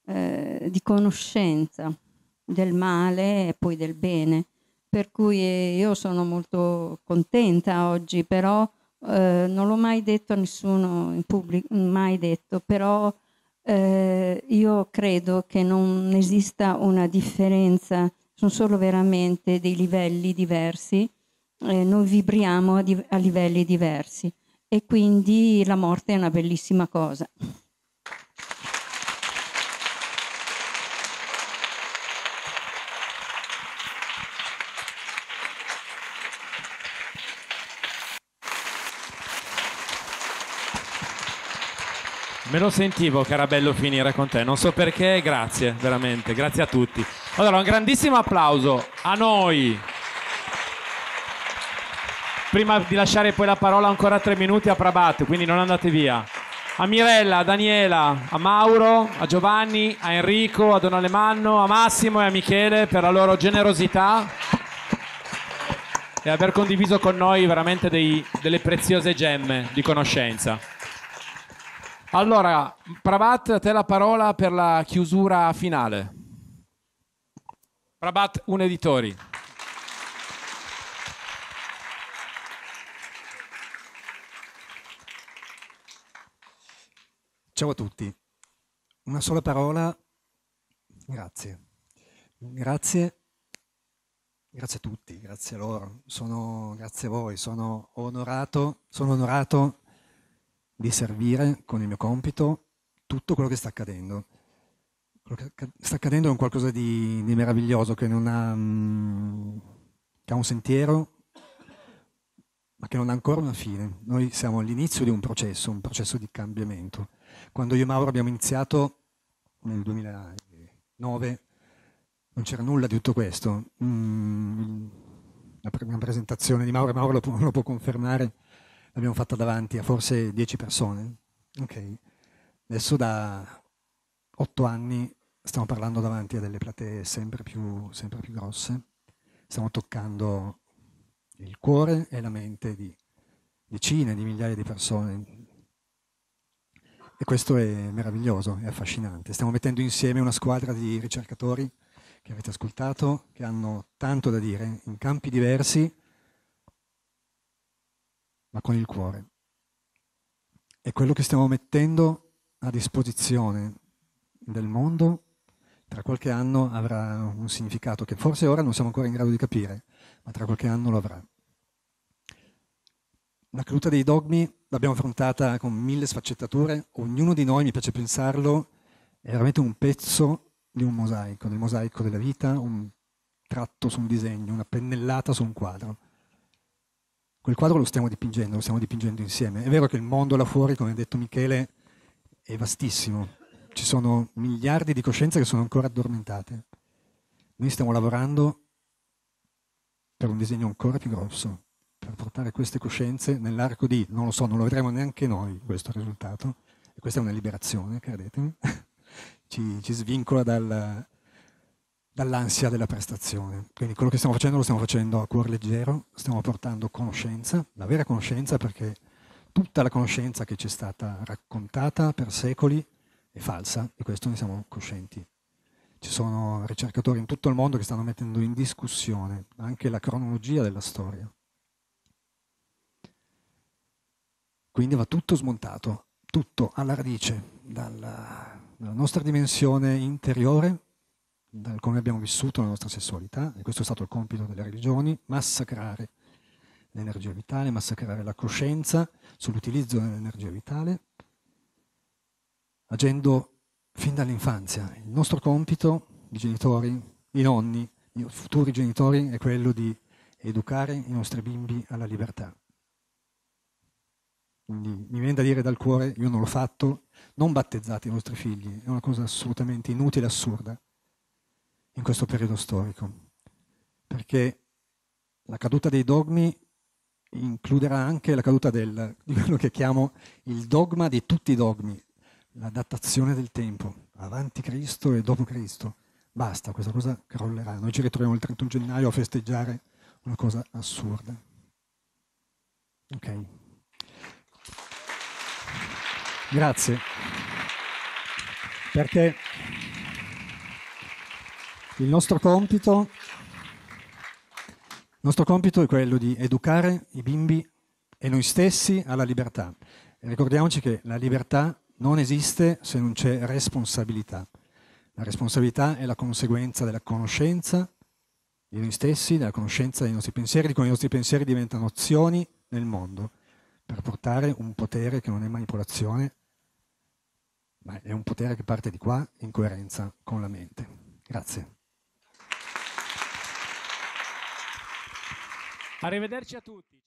eh, di conoscenza del male e poi del bene. Per cui io sono molto contenta oggi, però eh, non l'ho mai detto a nessuno in pubblico, mai detto, però eh, io credo che non esista una differenza, sono solo veramente dei livelli diversi, eh, noi vibriamo a, di- a livelli diversi e quindi la morte è una bellissima cosa. Me lo sentivo che era bello finire con te, non so perché, grazie, veramente, grazie a tutti. Allora, un grandissimo applauso a noi. Prima di lasciare poi la parola ancora tre minuti a Prabat, quindi non andate via. A Mirella, a Daniela, a Mauro, a Giovanni, a Enrico, a Don Alemanno, a Massimo e a Michele per la loro generosità e aver condiviso con noi veramente dei- delle preziose gemme di conoscenza. Allora, Prabat, a te la parola per la chiusura finale. Prabat, un editori. Ciao a tutti. Una sola parola. Grazie. Grazie. Grazie a tutti, grazie a loro. Sono, grazie a voi. Sono onorato, sono onorato di servire con il mio compito tutto quello che sta accadendo. Quello che sta accadendo è un qualcosa di, di meraviglioso che ha, mm, che ha un sentiero, ma che non ha ancora una fine. Noi siamo all'inizio di un processo, un processo di cambiamento. Quando io e Mauro abbiamo iniziato nel 2009 non c'era nulla di tutto questo. Mm, la una presentazione di Mauro, Mauro lo può, lo può confermare, l'abbiamo fatta davanti a forse 10 persone. Ok. Adesso da otto anni stiamo parlando davanti a delle platee sempre più, sempre più grosse, stiamo toccando il cuore e la mente di decine di migliaia di persone. E questo è meraviglioso, è affascinante. Stiamo mettendo insieme una squadra di ricercatori che avete ascoltato, che hanno tanto da dire in campi diversi, ma con il cuore. E quello che stiamo mettendo a disposizione del mondo tra qualche anno avrà un significato che forse ora non siamo ancora in grado di capire, ma tra qualche anno lo avrà. La caduta dei dogmi l'abbiamo affrontata con mille sfaccettature, ognuno di noi, mi piace pensarlo, è veramente un pezzo di un mosaico, del mosaico della vita, un tratto su un disegno, una pennellata su un quadro. Quel quadro lo stiamo dipingendo, lo stiamo dipingendo insieme. È vero che il mondo là fuori, come ha detto Michele, è vastissimo. Ci sono miliardi di coscienze che sono ancora addormentate. Noi stiamo lavorando per un disegno ancora più grosso, per portare queste coscienze nell'arco di, non lo so, non lo vedremo neanche noi questo risultato. E questa è una liberazione, credetemi. ci, ci svincola dal, dall'ansia della prestazione. Quindi quello che stiamo facendo lo stiamo facendo a cuor leggero, stiamo portando conoscenza, la vera conoscenza perché tutta la conoscenza che ci è stata raccontata per secoli è falsa e questo ne siamo coscienti. Ci sono ricercatori in tutto il mondo che stanno mettendo in discussione anche la cronologia della storia. Quindi va tutto smontato, tutto alla radice, dalla, dalla nostra dimensione interiore, da come abbiamo vissuto la nostra sessualità, e questo è stato il compito delle religioni, massacrare l'energia vitale, massacrare la coscienza sull'utilizzo dell'energia vitale, agendo fin dall'infanzia. Il nostro compito di genitori, i nonni, i futuri genitori è quello di educare i nostri bimbi alla libertà. Quindi mi viene da dire dal cuore, io non l'ho fatto, non battezzate i vostri figli, è una cosa assolutamente inutile e assurda in questo periodo storico, perché la caduta dei dogmi includerà anche la caduta del, di quello che chiamo il dogma di tutti i dogmi, la datazione del tempo, avanti Cristo e dopo Cristo. Basta, questa cosa crollerà. Noi ci ritroviamo il 31 gennaio a festeggiare una cosa assurda. Ok. Grazie. Perché il nostro compito, il nostro compito è quello di educare i bimbi e noi stessi alla libertà. E ricordiamoci che la libertà non esiste se non c'è responsabilità. La responsabilità è la conseguenza della conoscenza di noi stessi, della conoscenza dei nostri pensieri, di come i nostri pensieri diventano azioni nel mondo per portare un potere che non è manipolazione, ma è un potere che parte di qua in coerenza con la mente. Grazie. Arrivederci a tutti.